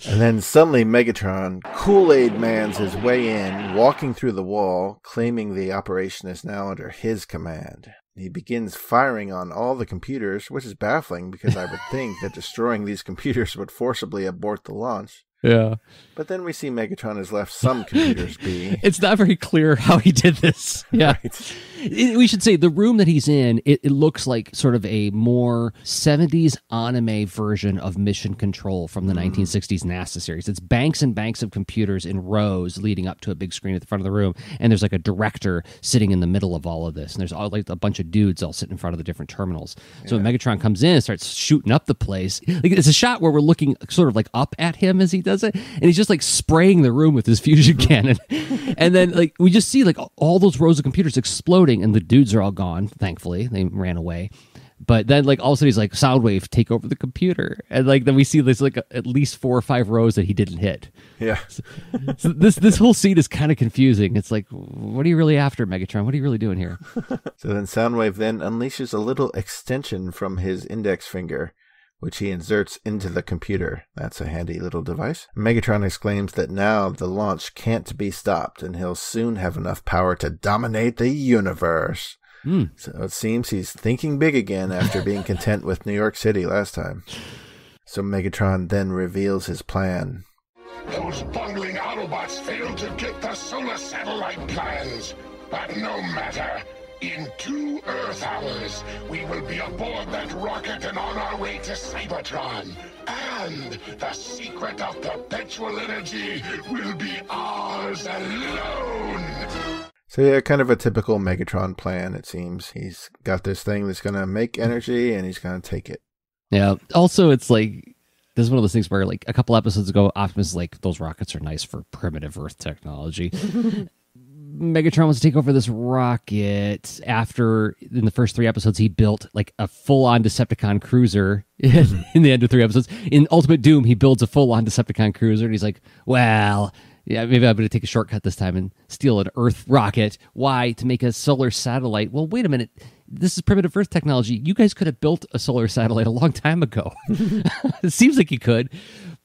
and then suddenly Megatron Kool Aid Man's his way in, walking through the wall, claiming the operation is now under his command. He begins firing on all the computers, which is baffling because I would think that destroying these computers would forcibly abort the launch. Yeah. But then we see Megatron has left some computers [LAUGHS] be. It's not very clear how he did this. Yeah. Right. It- we should say the room that he's in, it, it looks like sort of a more 70s anime version of Mission Control from the hmm. 1960s NASA series. It's banks and banks of computers in rows leading up to a big screen at the front of the room. And there's like a director sitting in the middle of all of this. And there's all like a bunch of dudes all sitting in front of the different terminals. So when Megatron comes in and starts shooting up the place, like it's a shot where we're looking sort of like up at him as he does it. And he's just like spraying the room with his fusion [LAUGHS] cannon. and then like we just see like all those rows of computers exploding and the dudes are all gone thankfully. They ran away. But then like all of a sudden he's like soundwave take over the computer. And like then we see there's like at least four or five rows that he didn't hit. Yeah. [LAUGHS] so this this whole scene is kind of confusing. It's like what are you really after megatron? What are you really doing here? [LAUGHS] So then Soundwave then unleashes a little extension from his index finger, which he inserts into the computer. That's a handy little device. Megatron exclaims that now the launch can't be stopped and he'll soon have enough power to dominate the universe. Hmm. So it seems he's thinking big again after being [LAUGHS] content with New York City last time. So Megatron then reveals his plan. Those bungling Autobots failed to get the solar satellite plans. But no matter. In two Earth hours, we will be aboard that rocket and on our way to Cybertron. And the secret of perpetual energy will be ours alone. So yeah, kind of a typical Megatron plan, it seems. He's got this thing that's gonna make energy and he's gonna take it. yeah also it's like this is one of those things where like a couple episodes ago optimus is like those rockets are nice for primitive earth technology [LAUGHS] Megatron wants to take over this rocket after in the first three episodes he built like a full-on Decepticon cruiser [LAUGHS] mm-hmm. [LAUGHS] in the end of three episodes. In Ultimate Doom, he builds a full-on Decepticon cruiser and he's like, Well, yeah, maybe I'm gonna take a shortcut this time and steal an Earth rocket. Why? To make a solar satellite. Well, wait a minute. This is primitive Earth technology. You guys could have built a solar [LAUGHS] satellite a long time ago. it seems like you could.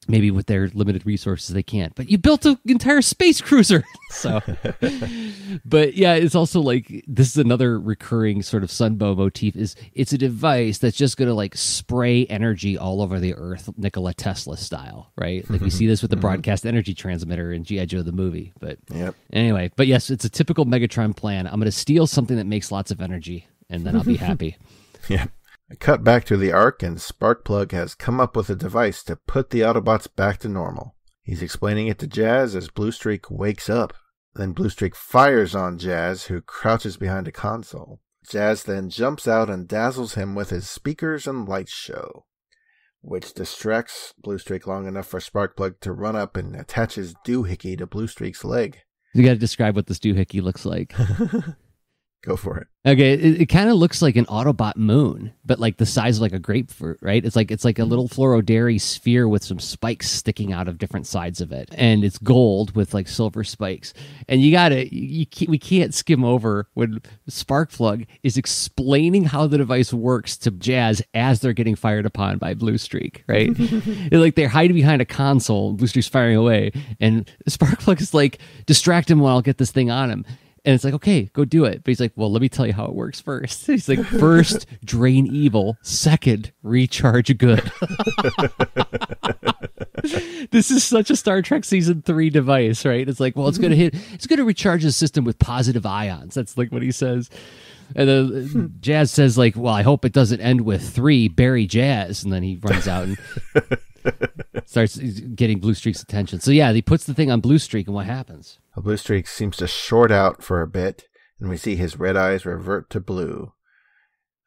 Maybe with their limited resources they can't. But you built an entire space cruiser. [LAUGHS] So [LAUGHS] but yeah it's also like this is another recurring sort of sunbow motif is it's a device that's just going to like spray energy all over the earth nikola tesla style right? Like we see this with the [LAUGHS] broadcast energy transmitter in gi joe the movie but Yep. anyway but yes it's a typical megatron plan. I'm going to steal something that makes lots of energy and then i'll be happy. Yeah. I cut back to the Ark, and Sparkplug has come up with a device to put the Autobots back to normal. He's explaining it to Jazz as Bluestreak wakes up. Then Bluestreak fires on Jazz, who crouches behind a console. Jazz then jumps out and dazzles him with his speakers and lights show, which distracts Bluestreak long enough for Sparkplug to run up and attach his doohickey to Bluestreak's leg. you got to describe what this doohickey looks like [LAUGHS] Go for it. Okay, it, it kind of looks like an Autobot moon, but like the size of like a grapefruit, right? It's like it's like a little fluorodairy sphere with some spikes sticking out of different sides of it, and it's gold with like silver spikes. And you gotta, you, you we can't skim over when Sparkplug is explaining how the device works to Jazz as they're getting fired upon by Blue Streak, right? [LAUGHS] It's like they're hiding behind a console, Blue Streak's firing away, and Sparkplug is like, distract him while I'll get this thing on him. And it's like, okay, go do it. But he's like, well, let me tell you how it works first. [LAUGHS] He's like, first, drain evil. Second, recharge good. [LAUGHS] this is such a Star Trek season three device, right? It's like, well, it's gonna mm-hmm. hit, it's gonna recharge the system with positive ions. That's like what he says. And then uh, hmm. Jazz says, like, well, I hope it doesn't end with three, bury Jazz. And then he runs out and [LAUGHS] starts getting Blue Streak's attention. So yeah, he puts the thing on Blue Streak, and what happens? A blue streak seems to short out for a bit, and we see his red eyes revert to blue.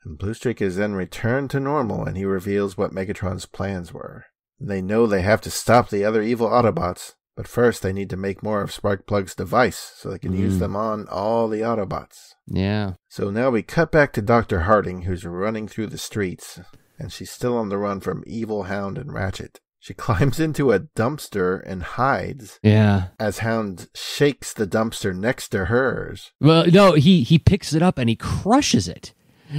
And Blue Streak is then returned to normal, and he reveals what Megatron's plans were. They know they have to stop the other evil Autobots, but first they need to make more of Sparkplug's device so they can use mm. them on all the Autobots. Yeah. So now we cut back to Dr. Harding, who's running through the streets, and she's still on the run from Evil Hound and Ratchet. She [LAUGHS] climbs into a dumpster and hides Yeah. as Hound shakes the dumpster next to hers. Well, no, he he picks it up and he crushes it.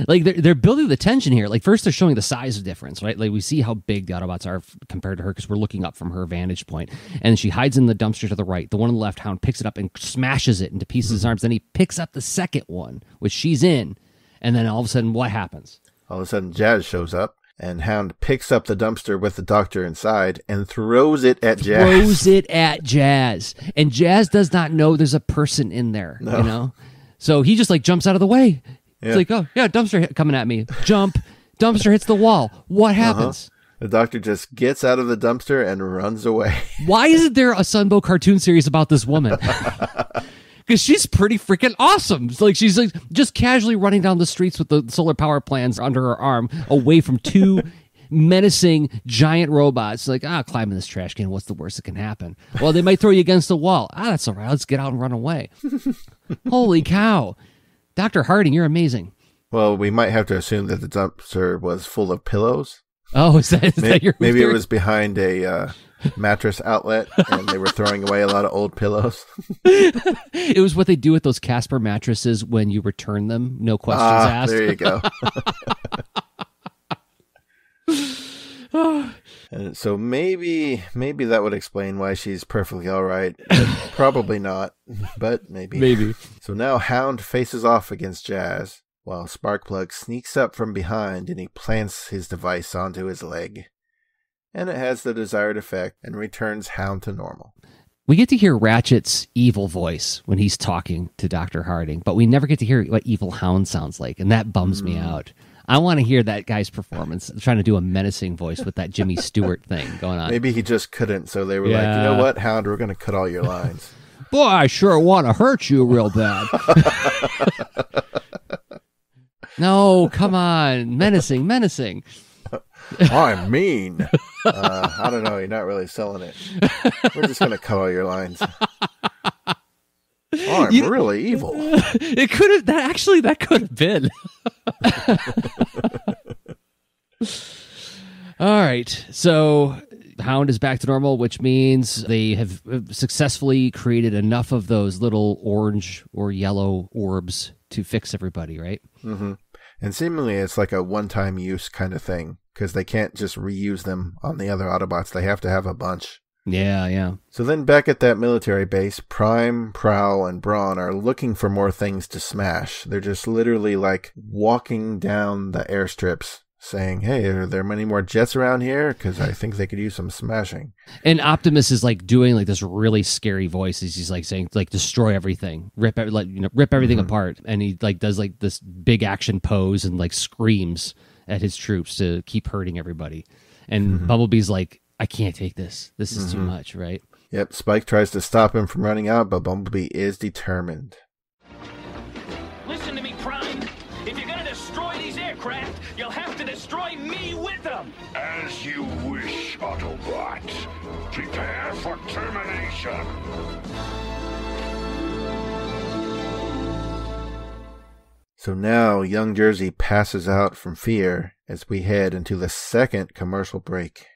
Like they're they're building the tension here. Like first they're showing the size difference, right? Like we see how big the Autobots are compared to her because we're looking up from her vantage point. And she hides in the dumpster to the right. The one on the left, Hound picks it up and smashes it into pieces of his arms. Then he picks up the second one, which she's in. And then all of a sudden, what happens? All of a sudden, Jazz shows up, and Hound picks up the dumpster with the doctor inside and throws it at Jazz. throws it at Jazz, and Jazz does not know there's a person in there. You know, so he just like jumps out of the way. Yeah. It's like, oh yeah, dumpster hit coming at me. Jump, dumpster hits the wall. What uh-huh. happens? The doctor just gets out of the dumpster and runs away. Why isn't there a Sunbow cartoon series about this woman? [LAUGHS] Because she's pretty freaking awesome. It's like she's like just casually running down the streets with the solar power plants under her arm, away from two [LAUGHS] menacing giant robots. Like, ah, climb in this trash can. What's the worst that can happen? Well, they might throw you against the wall. Ah, that's all right. Let's get out and run away. [LAUGHS] Holy cow, Doctor Harding, you're amazing. Well, we might have to assume that the dumpster was full of pillows. Oh, is that, is May- that your Maybe it was behind a uh, mattress outlet and they were throwing away a lot of old pillows. It was what they do with those Casper mattresses when you return them, no questions Ah, asked. there you go. [LAUGHS] and so maybe maybe that would explain why she's perfectly all right. Probably not, but maybe. Maybe. So now Hound faces off against Jazz, while Sparkplug sneaks up from behind and he plants his device onto his leg. And it has the desired effect and returns Hound to normal. We get to hear Ratchet's evil voice when he's talking to Dr. Harding, but we never get to hear what Evil Hound sounds like, and that bums me mm. out. I want to hear that guy's performance, trying to do a menacing voice with that Jimmy Stewart [LAUGHS] thing going on. Maybe he just couldn't, so they were like, you know what, Hound, we're going to cut all your lines. [LAUGHS] Boy, I sure want to hurt you real bad. [LAUGHS] no, come on. Menacing, menacing. [LAUGHS] I'm mean. Uh, I don't know. You're not really selling it. We're just going to cut all your lines. I'm You- really evil. [LAUGHS] It could have, that actually, that could have been. [LAUGHS] All right. So Hound is back to normal, which means they have uh, successfully created enough of those little orange or yellow orbs to fix everybody, right? hmm And seemingly it's like a one time use kind of thing because they can't just reuse them on the other Autobots. They have to have a bunch. Yeah, yeah. So then back at that military base, Prime, Prowl, and Brawn are looking for more things to smash. They're just literally like walking down the airstrips saying, Hey, are there many more jets around here? Because I think they could use some smashing. And Optimus is like doing like this really scary voice. He's, he's like saying like destroy everything, rip ev- like you know rip everything Mhm. apart, and he like does like this big action pose and like screams at his troops to keep hurting everybody. And Mhm. Bumblebee's like, I can't take this. This is too Mhm. much, right? Yep, Spike tries to stop him from running out, but Bumblebee is determined. If you're gonna destroy these aircraft, you'll have to destroy me with them. As you wish, Autobot. Prepare for termination. So now Young Jerzy passes out from fear as we head into the second commercial break.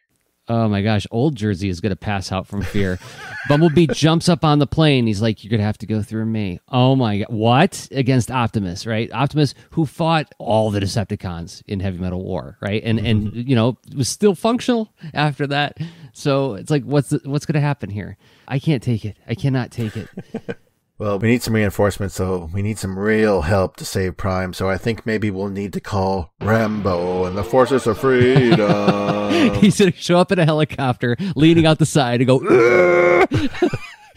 Oh my gosh, old Jerzy is going to pass out from fear. [LAUGHS] Bumblebee jumps up on the plane. He's like, You're going to have to go through me. Oh my God. What? Against Optimus, right? Optimus, who fought all the Decepticons in Heavy Metal War, right? And, and mm-hmm. you know, was still functional after that. So it's like, what's, the, what's going to happen here? I can't take it. I cannot take it. [LAUGHS] Well, we need some reinforcements, so we need some real help to save Prime. So I think maybe we'll need to call Rambo and the Forces of Freedom. [LAUGHS] He's going to show up in a helicopter, leaning out the side and go, [LAUGHS]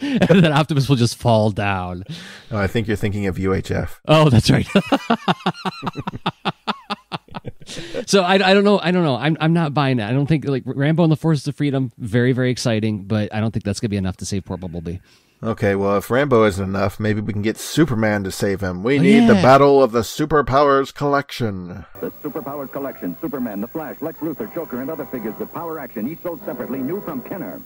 and then Optimus will just fall down. Oh, I think you're thinking of UHF. Oh, that's right. [LAUGHS] so I, I don't know. I don't know. I'm, I'm not buying that. I don't think like Rambo and the Forces of Freedom, very, very exciting, but I don't think that's going to be enough to save poor Bumblebee. Okay, well, if Rambo isn't enough, maybe we can get Superman to save him. We Oh, need the. Battle of the Superpowers collection. The Superpowers Collection, Superman, The Flash, Lex Luthor, Joker, and other figures with power action, each sold separately, new from Kenner.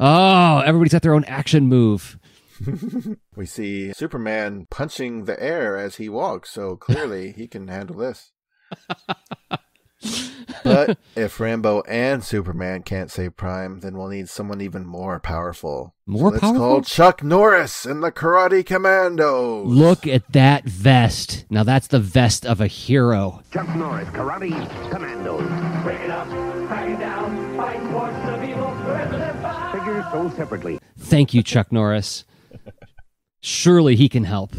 Oh, everybody's got their own action move. [LAUGHS] We see Superman punching the air as he walks, so clearly he can handle this. [LAUGHS] But [LAUGHS] if Rambo and Superman can't save Prime, then we'll need someone even more powerful. More so let's powerful? call Chuck Norris and the Karate Kommandos. Look at that vest. Now that's the vest of a hero. Chuck Norris, Karate Kommandos. Break it up, crack it down, fight forces of evil, President Bob. Figures sold separately. Thank you, Chuck Norris. [LAUGHS] Surely he can help.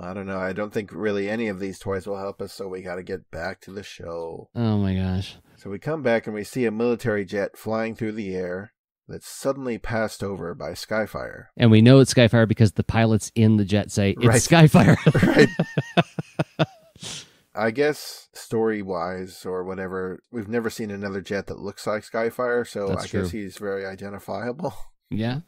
I don't know. I don't think really any of these toys will help us, so we got to get back to the show. Oh my gosh. So we come back and we see a military jet flying through the air that's suddenly passed over by Skyfire. And we know it's Skyfire because the pilots in the jet say it's Right. Skyfire. [LAUGHS] [LAUGHS] right. I guess story wise or whatever, we've never seen another jet that looks like Skyfire, so That's I true. guess he's very identifiable. Yeah.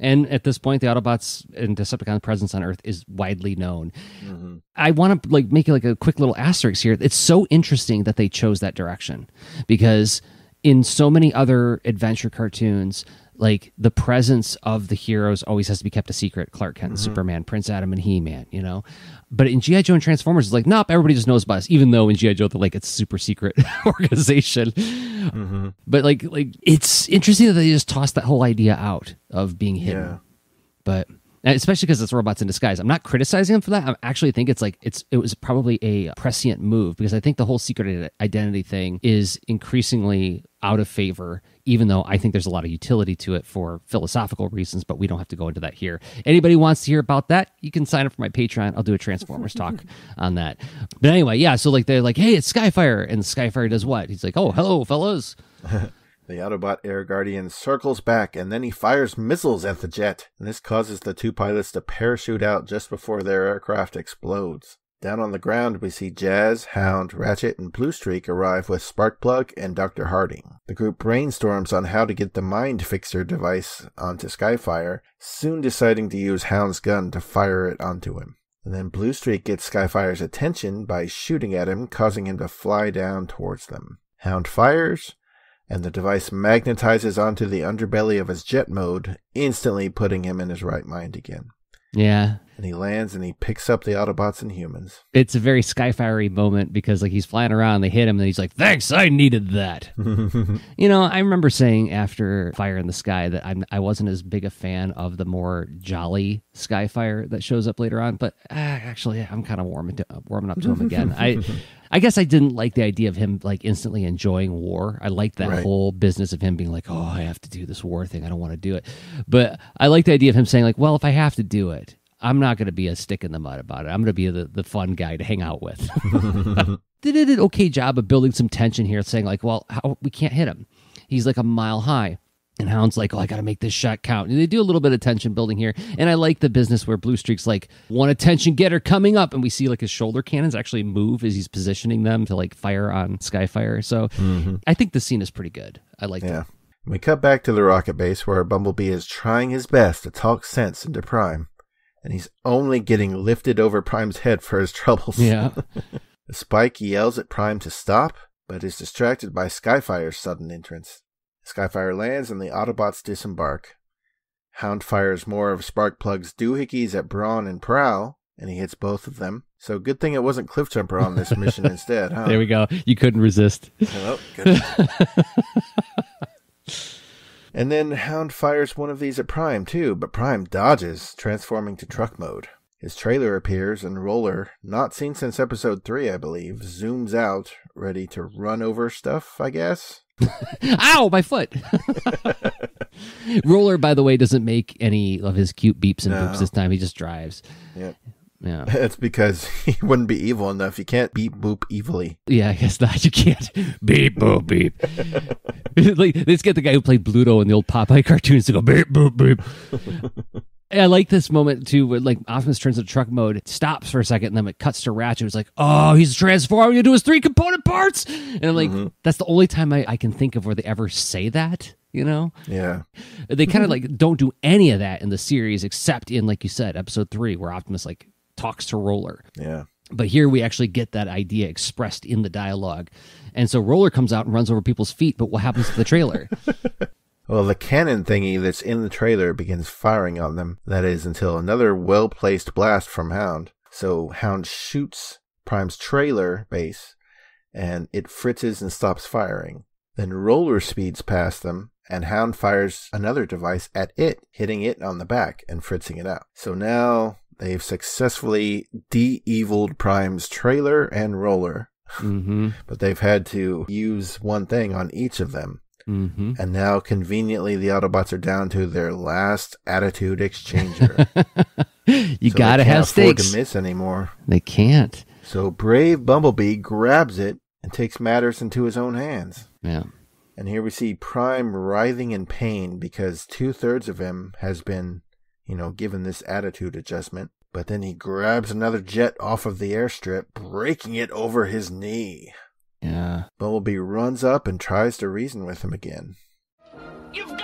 And at this point, the Autobots and Decepticon presence on Earth is widely known. Mhm. I want to like make like a quick little asterisk here. It's so interesting that they chose that direction because in so many other adventure cartoons, like the presence of the heroes always has to be kept a secret. Clark Kent, and Superman, Prince Adam, and He Man. You know, but in GI Joe and Transformers, it's like nope, everybody just knows about us. Even though in GI Joe, they're like it's a super secret [LAUGHS] organization. Mm-hmm. But like like it's interesting that they just tossed that whole idea out of being hidden. Yeah. But especially because it's robots in disguise. I'm not criticizing them for that. I actually think it's like it's it was probably a prescient move because I think the whole secret identity thing is increasingly out of favor. Even though I think there's a lot of utility to it for philosophical reasons, but we don't have to go into that here. Anybody wants to hear about that, you can sign up for my Patreon. I'll do a Transformers talk [LAUGHS] on that. But anyway, yeah. So like they're like, hey, it's Skyfire, and Skyfire does what? He's like, oh, hello, fellas. [LAUGHS] The Autobot Air Guardian circles back and then he fires missiles at the jet. And this causes the two pilots to parachute out just before their aircraft explodes. Down on the ground, we see Jazz, Hound, Ratchet, and Blue Streak arrive with Sparkplug and Dr. Harding. The group brainstorms on how to get the Mind Fixer device onto Skyfire, soon deciding to use Hound's gun to fire it onto him. And then Blue Streak gets Skyfire's attention by shooting at him, causing him to fly down towards them. Hound fires, and the device magnetizes onto the underbelly of his jet mode, instantly putting him in his right mind again. Yeah. And he lands and he picks up the Autobots and humans. It's a very Skyfire moment because like he's flying around, they hit him, and he's like, "Thanks, I needed that." [LAUGHS] you know, I remember saying after Fire in the Sky that I'm I wasn't as big a fan of the more jolly Skyfire that shows up later on, but uh, actually, I'm kind of warming to, warming up to him again. I. [LAUGHS] I guess I didn't like the idea of him like instantly enjoying war. I liked that Right. whole business of him being like, "Oh, I have to do this war thing. I don't want to do it." But I like the idea of him saying like, "Well, if I have to do it, I'm not going to be a stick in the mud about it. I'm going to be the, the fun guy to hang out with." [LAUGHS] [LAUGHS] they did an okay job of building some tension here, saying like, "Well, how, we can't hit him. He's like a mile high." And Hound's like, "Oh, I got to make this shot count." And they do a little bit of tension building here, and I like the business where Blue Streak's like, "One attention getter coming up," and we see like his shoulder cannons actually move as he's positioning them to like fire on Skyfire. So mm-hmm. I think the scene is pretty good. I like Yeah. it. We cut back to the rocket base where Bumblebee is trying his best to talk sense into Prime, and he's only getting lifted over Prime's head for his [LAUGHS] troubles. Yeah. [LAUGHS] Spike yells at Prime to stop, but is distracted by Skyfire's sudden entrance. Skyfire lands and the Autobots disembark. Hound fires more of Sparkplug's doohickeys at Brawn and Prowl, and he hits both of them. So good thing it wasn't Cliffjumper on this mission [LAUGHS] instead, huh? There we go. You couldn't resist. Oh, good. And then Hound fires one of these at Prime too, but Prime dodges, transforming to truck mode. His trailer appears and Roller, not seen since episode 3, I believe, zooms out, ready to run over stuff, I guess. [LAUGHS] Ow, my foot. [LAUGHS] Roller, by the way, doesn't make any of his cute beeps and No. boops this time. He just drives. Yep. Yeah. [LAUGHS] It's because [LAUGHS] he wouldn't be evil enough. You can't beep boop evilly. Yeah, I guess not. [LAUGHS] You can't. Beep, boop, beep. like, let's get the guy who played Bluto in the old Popeye cartoons to go beep, boop, beep. I like this moment too, where like Optimus turns into truck mode, it stops for a second, and then it cuts to Ratchet. It's like, oh, he's transforming into his three component parts. And I'm like, mm-hmm. that's the only time I, I can think of where they ever say that, you know? Yeah. They kind of like don't do any of that in the series except in, like you said, episode three, where Optimus like talks to Roller. Yeah. But here we actually get that idea expressed in the dialogue. And so Roller comes out and runs over people's feet, but what happens to the trailer? [LAUGHS] Well, the cannon thingy that's in the trailer begins firing on them. That is until another well placed blast from Hound. So Hound shoots Prime's trailer base and it fritzes and stops firing. Then Roller speeds past them and Hound fires another device at it, hitting it on the back and fritzing it out. So now they've successfully de-eviled Prime's trailer and Roller. mm-hmm. [LAUGHS] But they've had to use one thing on each of them. Mm-hmm. And now, conveniently, the Autobots are down to their last attitude exchanger. [LAUGHS] You So gotta they can't have stakes. to miss anymore. They can't. So brave Bumblebee grabs it and takes matters into his own hands. Yeah. And here we see Prime writhing in pain because two thirds of him has been, you know, given this attitude adjustment. But then he grabs another jet off of the airstrip, breaking it over his knee. Yeah. Bumblebee runs up and tries to reason with him again. You've got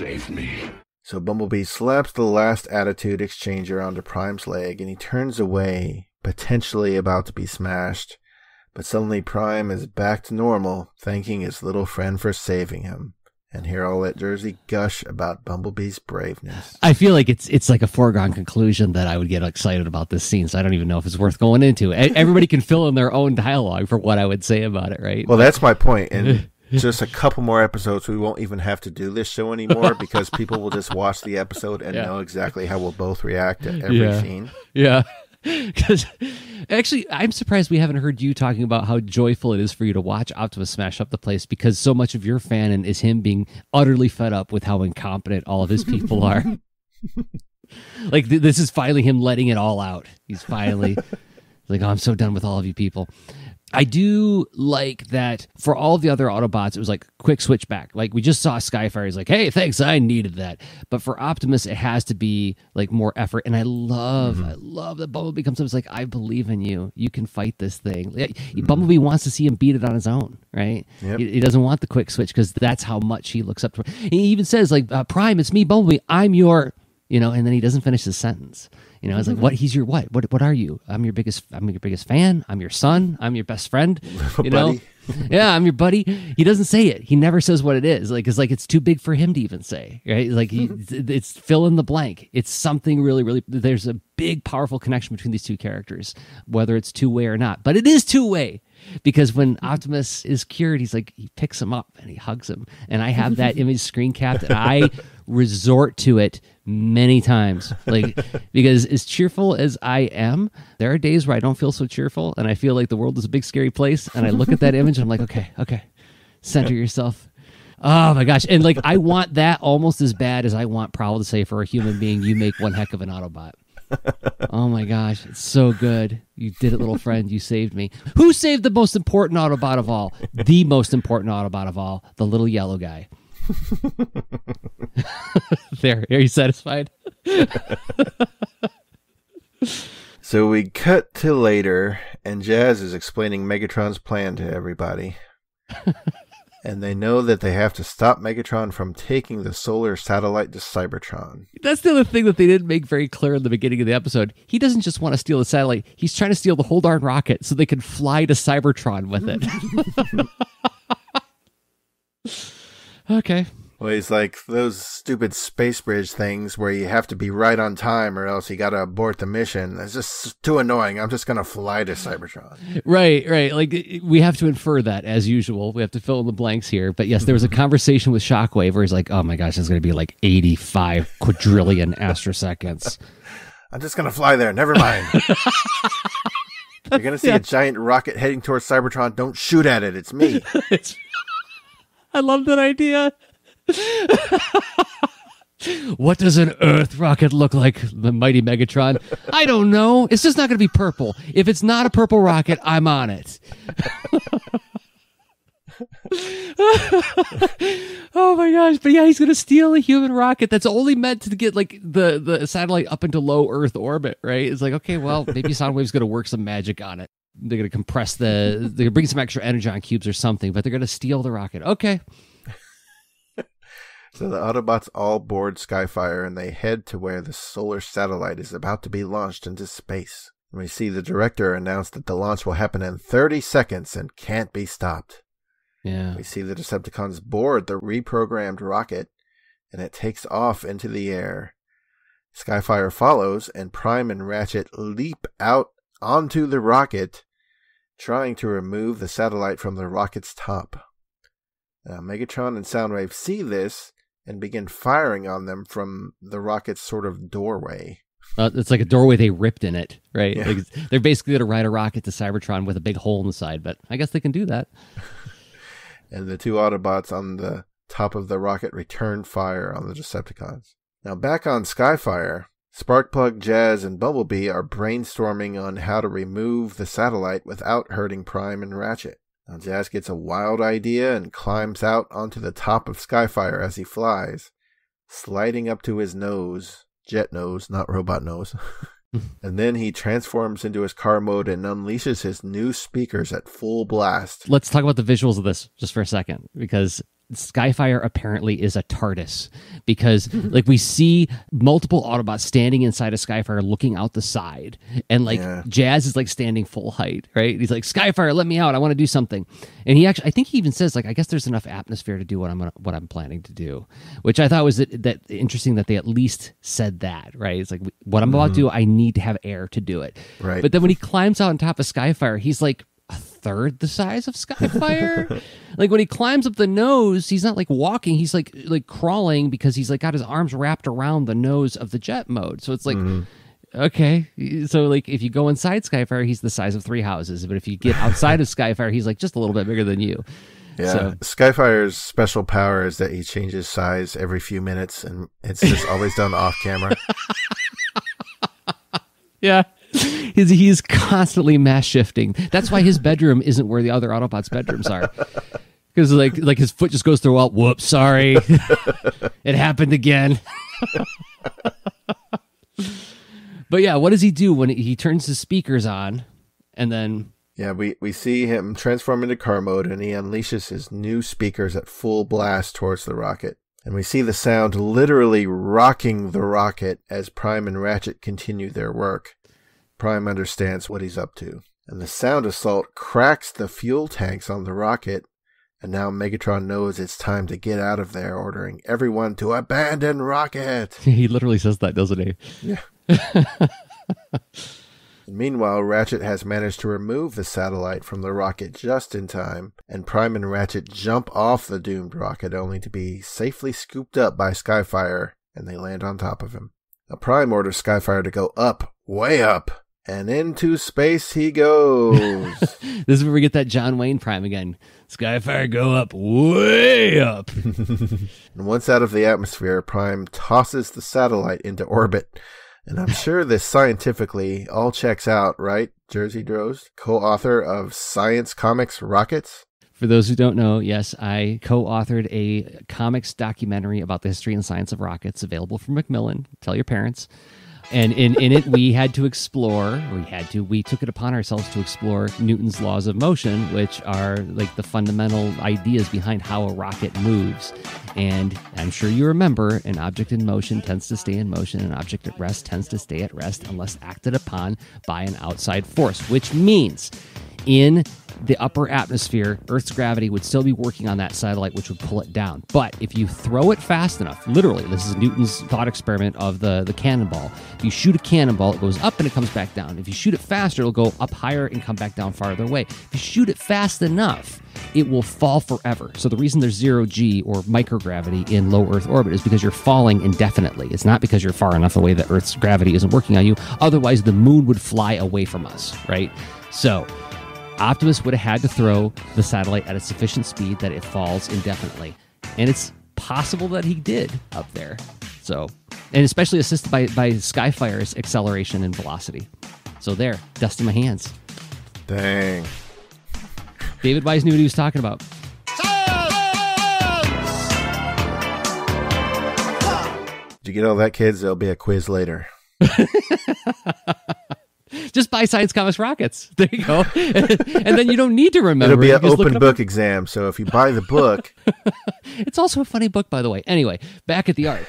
saved me. So Bumblebee slaps the last attitude exchanger onto Prime's leg and he turns away, potentially about to be smashed. But suddenly Prime is back to normal, thanking his little friend for saving him. And here I'll let Jerzy gush about Bumblebee's braveness. I feel like it's it's like a foregone conclusion that I would get excited about this scene, so I don't even know if it's worth going into. Everybody can fill in their own dialogue for what I would say about it, right? Well, that's my point. In [LAUGHS] just a couple more episodes, we won't even have to do this show anymore because people will just watch the episode and Yeah. know exactly how we'll both react to every Yeah. scene. Yeah. [LAUGHS] Because actually, I'm surprised we haven't heard you talking about how joyful it is for you to watch Optimus smash up the place because so much of your fan is him being utterly fed up with how incompetent all of his people [LAUGHS] are. like, th- this is finally him letting it all out. He's finally [LAUGHS] like, oh, I'm so done with all of you people. I do like that for all the other Autobots, it was like quick switch back. Like we just saw Skyfire. He's like, hey, thanks, I needed that. But for Optimus, it has to be like more effort. And I love, Mm-hmm. I love that Bumblebee comes up. It's like, I believe in you. You can fight this thing. Yeah, Bumblebee wants to see him beat it on his own, right? Mm-hmm. Yep. He, he doesn't want the quick switch because that's how much he looks up to. Him. He even says like, uh, Prime, it's me, Bumblebee. I'm your, you know, and then he doesn't finish his sentence. You know, it's like, what? He's your what? What? What are you? I'm your biggest. I'm your biggest fan. I'm your son. I'm your best friend. [LAUGHS] You know, yeah, I'm your buddy. He doesn't say it. He never says what it is. Like it's like it's too big for him to even say. Right? Like he, [LAUGHS] it's fill in the blank. It's something really, really. There's a big, powerful connection between these two characters, whether it's two way or not. But it is two way because when [LAUGHS] Optimus is cured, he's like he picks him up and he hugs him, and I have that image screen capped, and I resort to it many times. Like [LAUGHS] because as cheerful as i am there are days where i don't feel so cheerful and i feel like the world is a big scary place and i look at that image and i'm like okay okay center yourself. Oh my gosh. And like i want that almost as bad as i want prowl to say for a human being you make one heck of an autobot. Oh my gosh. It's so good. You did it little friend. You saved me. Who saved the most important autobot of all? The most important autobot of all the little yellow guy [LAUGHS] there are you satisfied [LAUGHS] So we cut to later, and Jazz is explaining Megatron's plan to everybody. [LAUGHS] and they know that they have to stop Megatron from taking the solar satellite to Cybertron. That's the other thing that they didn't make very clear in the beginning of the episode. He doesn't just want to steal the satellite, he's trying to steal the whole darn rocket so they can fly to Cybertron with it. Okay. Well, he's like those stupid space bridge things where you have to be right on time or else you got to abort the mission. It's just too annoying. I'm just going to fly to Cybertron. Right, right. Like we have to infer that as usual. We have to fill in the blanks here. But yes, there was a mm-hmm. conversation with Shockwave where he's like, "Oh my gosh, it's going to be like 85 quadrillion astroseconds." [LAUGHS] I'm just going to fly there. Never mind. [LAUGHS] You're going to see a giant rocket heading towards Cybertron. Don't shoot at it. It's me. [LAUGHS] It's- I love that idea. [LAUGHS] what does an Earth rocket look like, the mighty Megatron? I don't know. It's just not going to be purple. If it's not a purple rocket, I'm on it. [LAUGHS] oh my gosh! But yeah, he's going to steal a human rocket that's only meant to get like the the satellite up into low Earth orbit. Right? It's like okay, well, maybe Soundwave's going to work some magic on it. They're going to compress the. They're going to bring some extra energon cubes or something, but they're going to steal the rocket. Okay. [LAUGHS] So the Autobots all board Skyfire and they head to where the solar satellite is about to be launched into space. We see the director announce that the launch will happen in 30 seconds and can't be stopped. Yeah. We see the Decepticons board the reprogrammed rocket and it takes off into the air. Skyfire follows and Prime and Ratchet leap out onto the rocket, trying to remove the satellite from the rocket's top. Now, Megatron and Soundwave see this and begin firing on them from the rocket's sort of doorway. Uh, it's like a doorway they ripped in it, right? Yeah. Like they're basically going to ride a rocket to Cybertron with a big hole in the side, but I guess they can do that. [LAUGHS] and the two Autobots on the top of the rocket return fire on the Decepticons. Now, back on Skyfire, Sparkplug, Jazz, and Bumblebee are brainstorming on how to remove the satellite without hurting Prime and Ratchet. Now, Jazz gets a wild idea and climbs out onto the top of Skyfire as he flies, sliding up to his nose, jet nose, not robot nose. [LAUGHS] and then he transforms into his car mode and unleashes his new speakers at full blast. Let's talk about the visuals of this just for a second because Skyfire apparently is a TARDIS because [LAUGHS] like we see multiple Autobots standing inside of Skyfire looking out the side and like Yeah. Jazz is like standing full height, right? He's like Skyfire, let me out. I want to do something. And he actually I think he even says like I guess there's enough atmosphere to do what I'm gonna, what I'm planning to do, which I thought was that, that interesting that they at least said that, right? It's like what I'm about to mm-hmm. do, I need to have air to do it. Right. But then when he climbs out on top of Skyfire, he's like third the size of Skyfire. [LAUGHS] like when he climbs up the nose, he's not like walking, he's like like crawling because he's like got his arms wrapped around the nose of the jet mode. So it's like mm-hmm. okay. So like if you go inside Skyfire, he's the size of three houses, but if you get outside of Skyfire, he's like just a little bit bigger than you. Yeah. So- Skyfire's special power is that he changes size every few minutes and it's just always done off camera. [LAUGHS] Yeah. He's, constantly mass shifting. That's why his bedroom isn't where the other Autobots' bedrooms are. Because like like his foot just goes through. Well, whoops, sorry, [LAUGHS] it happened again. [LAUGHS] but yeah, what does he do when he turns his speakers on, and then Yeah, we, we see him transform into car mode and he unleashes his new speakers at full blast towards the rocket. And we see the sound literally rocking the rocket as Prime and Ratchet continue their work. Prime understands what he's up to. And the sound assault cracks the fuel tanks on the rocket. And now Megatron knows it's time to get out of there, ordering everyone to abandon rocket. [LAUGHS] he literally says that, doesn't he? Yeah. [LAUGHS] Meanwhile, Ratchet has managed to remove the satellite from the rocket just in time, and Prime and Ratchet jump off the doomed rocket only to be safely scooped up by Skyfire, and they land on top of him. Now, Prime orders Skyfire to go up, way up, and into space he goes. [LAUGHS] this is where we get that John Wayne Prime again. Skyfire go up, way up. [LAUGHS] and once out of the atmosphere, Prime tosses the satellite into orbit. And I'm sure this scientifically all checks out, right? Jerzy Drozd, co author of Science Comics Rockets. For those who don't know, yes, I co authored a comics documentary about the history and science of rockets available from Macmillan. Tell your parents. And in, in it, we had to explore, we had to, we took it upon ourselves to explore Newton's laws of motion, which are like the fundamental ideas behind how a rocket moves. And I'm sure you remember an object in motion tends to stay in motion, an object at rest tends to stay at rest unless acted upon by an outside force, which means in the upper atmosphere, Earth's gravity would still be working on that satellite, which would pull it down. But if you throw it fast enough, literally, this is Newton's thought experiment of the, the cannonball. If you shoot a cannonball, it goes up and it comes back down. If you shoot it faster, it'll go up higher and come back down farther away. If you shoot it fast enough, it will fall forever. So the reason there's zero G or microgravity in low Earth orbit is because you're falling indefinitely. It's not because you're far enough away that Earth's gravity isn't working on you. Otherwise, the moon would fly away from us, right? So Optimus would have had to throw the satellite at a sufficient speed that it falls indefinitely. And it's possible that he did up there. So, and especially assisted by, by Skyfire's acceleration and velocity. So, there, dust in my hands. Dang. David Wise knew what he was talking about. Did you get all that, kids? There'll be a quiz later. [LAUGHS] [LAUGHS] Just buy Science Comics Rockets. [LAUGHS] There you go. [LAUGHS] and then you don't need to remember. It'll be an open it up. book exam. So if you buy the book, It's also a funny book, by the way. Anyway, back at the Ark.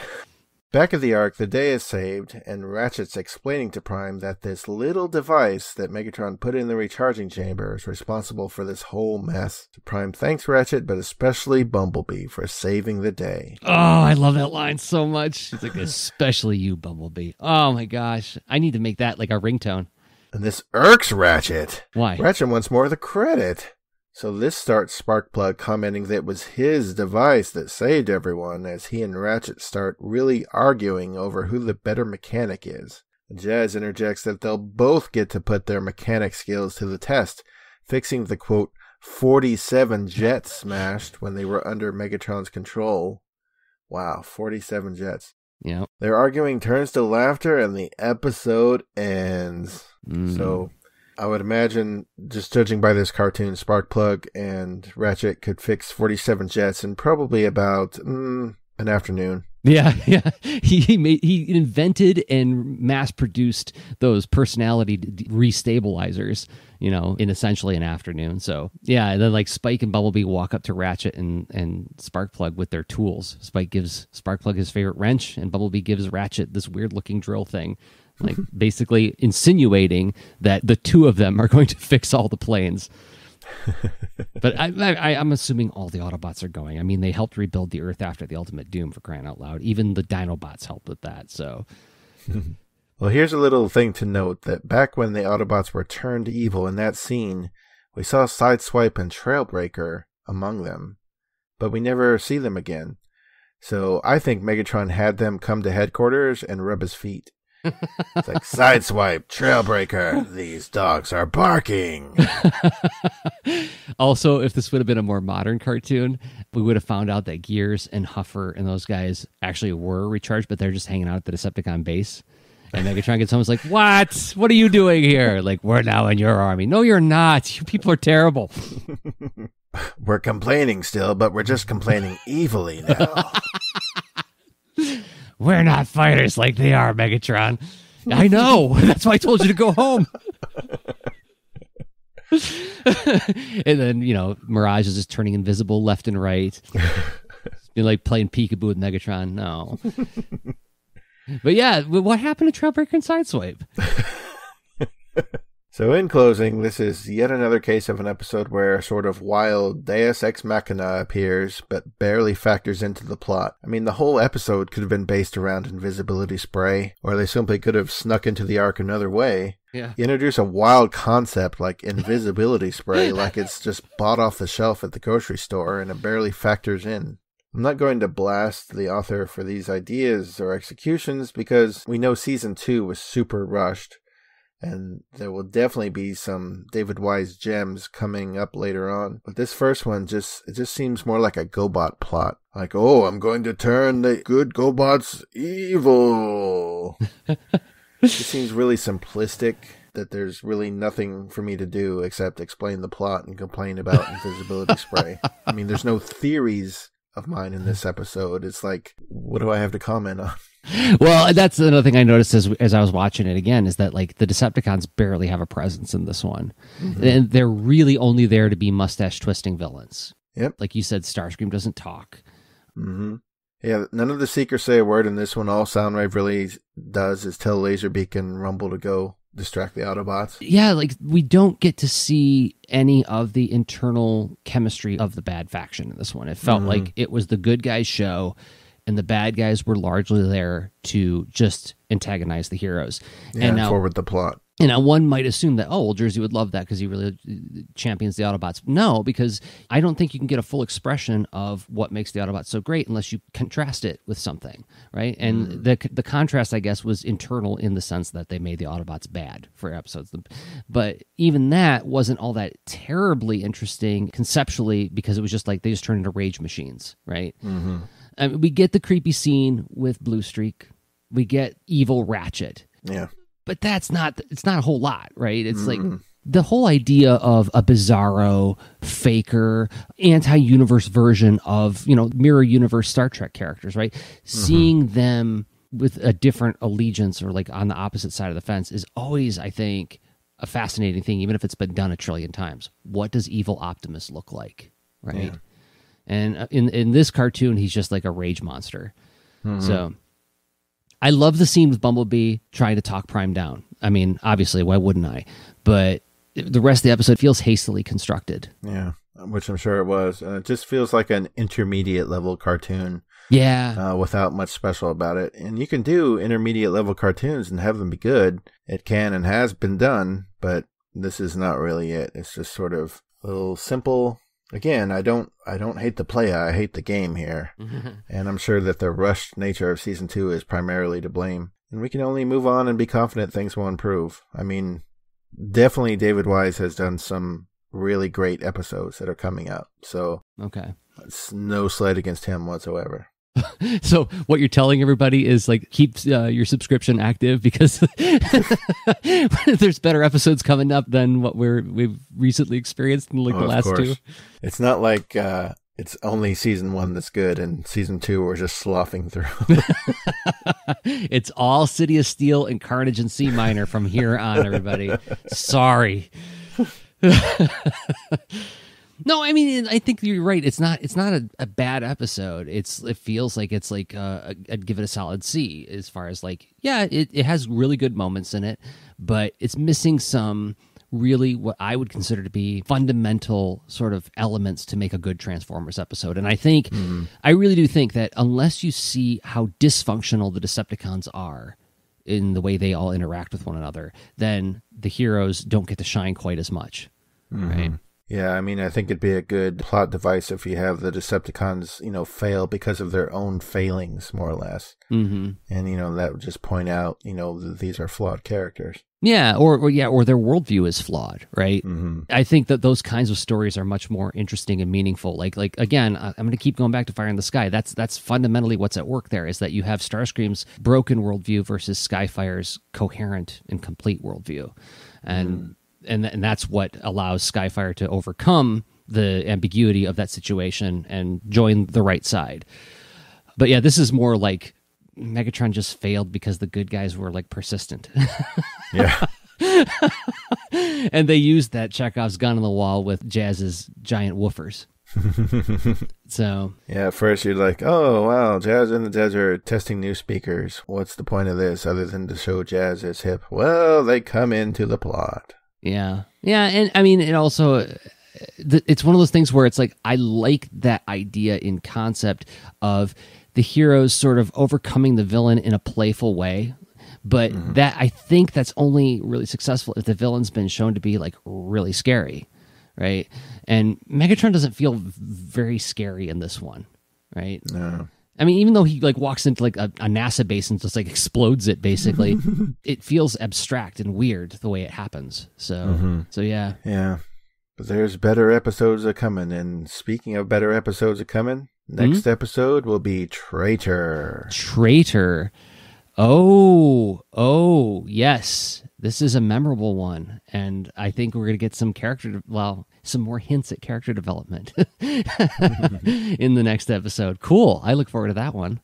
Back of the Ark, the day is saved, and Ratchet's explaining to Prime that this little device that Megatron put in the recharging chamber is responsible for this whole mess. Prime thanks Ratchet, but especially Bumblebee for saving the day. Oh, I love that line so much. It's like, especially you, Bumblebee. Oh my gosh. I need to make that like a ringtone. And this irks Ratchet. Why? Ratchet wants more of the credit. So this starts Sparkplug commenting that it was his device that saved everyone as he and Ratchet start really arguing over who the better mechanic is. Jazz interjects that they'll both get to put their mechanic skills to the test, fixing the quote 47 jets smashed when they were under Megatron's control. Wow, 47 jets. Yeah. Their arguing turns to laughter and the episode ends. Mm. So I would imagine, just judging by this cartoon, Sparkplug and Ratchet could fix 47 jets in probably about mm, an afternoon. Yeah, [LAUGHS] yeah. He he made he invented and mass produced those personality restabilizers, you know, in essentially an afternoon. So yeah, then like Spike and Bumblebee walk up to Ratchet and and Sparkplug with their tools. Spike gives Sparkplug his favorite wrench, and Bumblebee gives Ratchet this weird looking drill thing, like basically insinuating that the two of them are going to [LAUGHS] fix all the planes. [LAUGHS] but I, I, I'm assuming all the Autobots are going. I mean, they helped rebuild the Earth after the Ultimate Doom for crying out loud. Even the Dinobots helped with that. So [LAUGHS] Well, here's a little thing to note that back when the Autobots were turned evil in that scene, we saw Sideswipe and Trailbreaker among them, but we never see them again. So I think Megatron had them come to headquarters and rub his feet. It's like Sideswipe, Trailbreaker, these dogs are barking. [LAUGHS] also, if this would have been a more modern cartoon, we would have found out that Gears and Huffer and those guys actually were recharged, but they're just hanging out at the Decepticon base. And Megatron gets home and is like, What? What are you doing here? Like, we're now in your army. No, you're not. You people are terrible. [LAUGHS] We're complaining still, but we're just complaining evilly now. [LAUGHS] We're not fighters like they are, Megatron. I know. [LAUGHS] That's why I told you to go home. [LAUGHS] and then, you know, Mirage is just turning invisible left and right. [LAUGHS] You're like playing peekaboo with Megatron. No. but yeah, what happened to Trailbreaker and Sideswipe? So, in closing, this is yet another case of an episode where a sort of wild Deus Ex Machina appears, but barely factors into the plot. I mean, the whole episode could have been based around invisibility spray, or they simply could have snuck into the Ark another way. Yeah. You introduce a wild concept like invisibility spray, [LAUGHS] like it's just bought off the shelf at the grocery store, and it barely factors in. I'm not going to blast the author for these ideas or executions because we know season two was super rushed and there will definitely be some David Wise gems coming up later on. But this first one just it just seems more like a GoBot plot. Like, oh, I'm going to turn the good GoBots evil. it [LAUGHS] seems really simplistic that there's really nothing for me to do except explain the plot and complain about invisibility spray. I mean, there's no theories of mine in this episode. It's like, what do I have to comment on? [LAUGHS] well, that's another thing I noticed as as I was watching it again is that like the Decepticons barely have a presence in this one, Mhm. and they're really only there to be mustache twisting villains. Yep. Like you said, Starscream doesn't talk. Mm-hmm. Yeah, none of the Seekers say a word in this one. All Soundwave really does is tell Laserbeak and Rumble to go distract the Autobots. Yeah, like we don't get to see any of the internal chemistry of the bad faction in this one. It felt Mhm. like it was the good guys show and the bad guys were largely there to just antagonize the heroes. Yeah, and now forward the plot. And now one might assume that, oh, well, Jerzy would love that because he really uh, champions the Autobots. No, because I don't think you can get a full expression of what makes the Autobots so great unless you contrast it with something, right? And the the contrast, I guess, was internal in the sense that they made the Autobots bad for episodes. But even that wasn't all that terribly interesting conceptually because it was just like they just turned into rage machines, right? Mm-hmm. I mean, we get the creepy scene with Blue Streak. We get evil Ratchet Yeah. But that's not it's not a whole lot right it's like Mm-mm. the whole idea of a bizarro faker anti-universe version of you know mirror universe star trek characters right seeing them with a different allegiance or like on the opposite side of the fence is always i think a fascinating thing even if it's been done a trillion times what does evil optimus look like right Yeah. and uh, in in this cartoon he's just like a rage monster Mhm. so I love the scene with Bumblebee trying to talk Prime down. I mean, obviously, why wouldn't I? But the rest of the episode feels hastily constructed. Yeah, which I'm sure it was. Uh, it just feels like an intermediate level cartoon. Yeah. Uh, without much special about it. And you can do intermediate level cartoons and have them be good. It can and has been done, but this is not really it. It's just sort of a little simple. Again, I don't I don't hate the play, I hate the game here. [LAUGHS] Mm-hmm. and I'm sure that the rushed nature of season 2 is primarily to blame. And we can only move on and be confident things will improve. I mean, definitely David Wise has done some really great episodes that are coming up. So, Okay. it's no slight against him whatsoever. [LAUGHS] So what you're telling everybody is like keep uh, your subscription active because [LAUGHS] there's better episodes coming up than what we're we've recently experienced in like Oh, the last two. It's not like uh, it's only season one that's good, and season two we're just sloughing through. [LAUGHS] it's all City of Steel and Carnage and C minor from here on, everybody. Sorry. No, I mean, I think you're right. It's not. It's not a, a bad episode. It's. It feels like it's like. Uh, I'd give it a solid C as far as like. Yeah, it, it has really good moments in it, but it's missing some really what I would consider to be fundamental sort of elements to make a good Transformers episode. And I think, I really do think that unless you see how dysfunctional the Decepticons are in the way they all interact with one another, then the heroes don't get to shine quite as much. Right. Yeah, I mean, I think it'd be a good plot device if you have the Decepticons, you know, fail because of their own failings, more or less. Mm-hmm. And, you know, that would just point out, you know, that these are flawed characters. Yeah, or, or yeah, or their worldview is flawed, right? Mm-hmm. I think that those kinds of stories are much more interesting and meaningful. Like, like again, I'm going to keep going back to Fire in the Sky. That's that's fundamentally what's at work there. Is that you have Starscream's broken worldview versus Skyfire's coherent and complete worldview, and and and that's what allows Skyfire to overcome the ambiguity of that situation and join the right side. But yeah, this is more like Megatron just failed because the good guys were like persistent. [LAUGHS] Yeah. and they used that Chekhov's gun on the wall with Jazz's giant woofers. [LAUGHS] so Yeah, at first you're like, oh, wow, Jazz in the desert testing new speakers. What's the point of this other than to show Jazz is hip? Well, they come into the plot. Yeah, yeah, and I mean, it also uh, it's one of those things where it's like I like that idea in concept of the heroes sort of overcoming the villain in a playful way. But that I think that's only really successful if the villain's been shown to be like really scary, right? And Megatron doesn't feel very scary in this one, right? No. I mean, even though he like walks into like a, a NASA base and just like explodes it, basically, [LAUGHS] it feels abstract and weird the way it happens. So, Mhm. so yeah, Yeah. But there's better episodes a coming. And speaking of better episodes a coming, next episode will be Traitor. traitor. Oh, oh, yes, this is a memorable one, and I think we're gonna get some character, well, some more hints at character development [LAUGHS] in the next episode. Cool. I look forward to that one.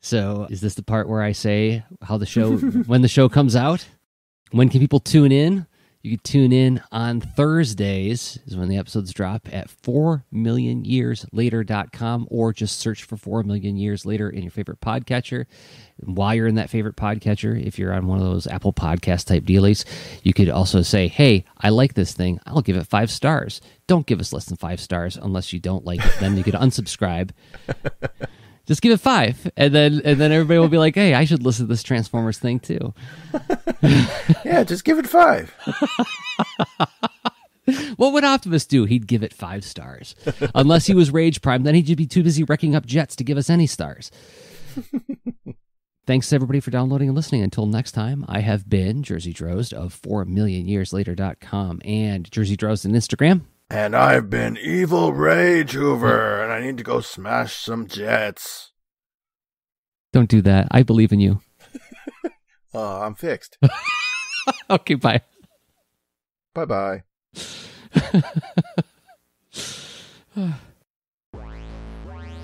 So, is this the part where I say how the show [LAUGHS] when the show comes out? When can people tune in? You can tune in on Thursdays is when the episodes drop at 4millionyearslater.com or just search for 4 million years later in your favorite podcatcher. And while you're in that favorite podcatcher, if you're on one of those Apple podcast type dealies, you could also say, "Hey, I like this thing. I'll give it 5 stars." Don't give us less than 5 stars unless you don't like it. Then you could unsubscribe [LAUGHS] just give it five. And then and then everybody will be like hey i should listen to this transformers thing too. [LAUGHS] Yeah, just give it five. [LAUGHS] what would optimus do? He'd give it five stars. Unless he was rage prime then he'd be too busy wrecking up jets to give us any stars. Thanks everybody for downloading and listening. Until next time i have been Jerzy Drozd of 4 million years later.com and Jerzy Drozd on instagram And I've been Evil Rage Hoover, and I need to go smash some jets. don't do that i believe in you Oh, [LAUGHS] I'm fixed. [LAUGHS] okay bye bye bye. [SIGHS]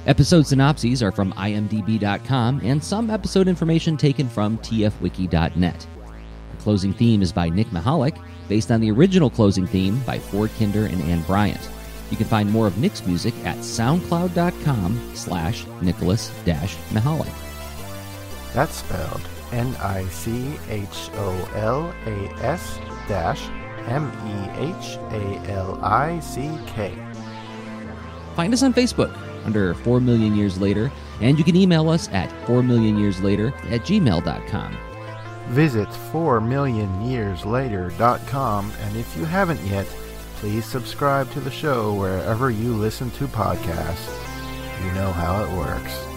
Episode synopses are from imdb.com and some episode information taken from tfwiki.net. The closing theme is by Nick Mehalick, based on the original closing theme by Ford Kinder and Anne Bryant. You can find more of Nick's music at soundcloud.com slash Nicholas Mehalick. That's spelled N I C H O L A S dash M E H A L I C K. Find us on Facebook under 4 Million Years Later, and you can email us at 4 Million Years Later at gmail.com. Visit 4millionyearslater.com, and if you haven't yet, please subscribe to the show wherever you listen to podcasts. You know how it works.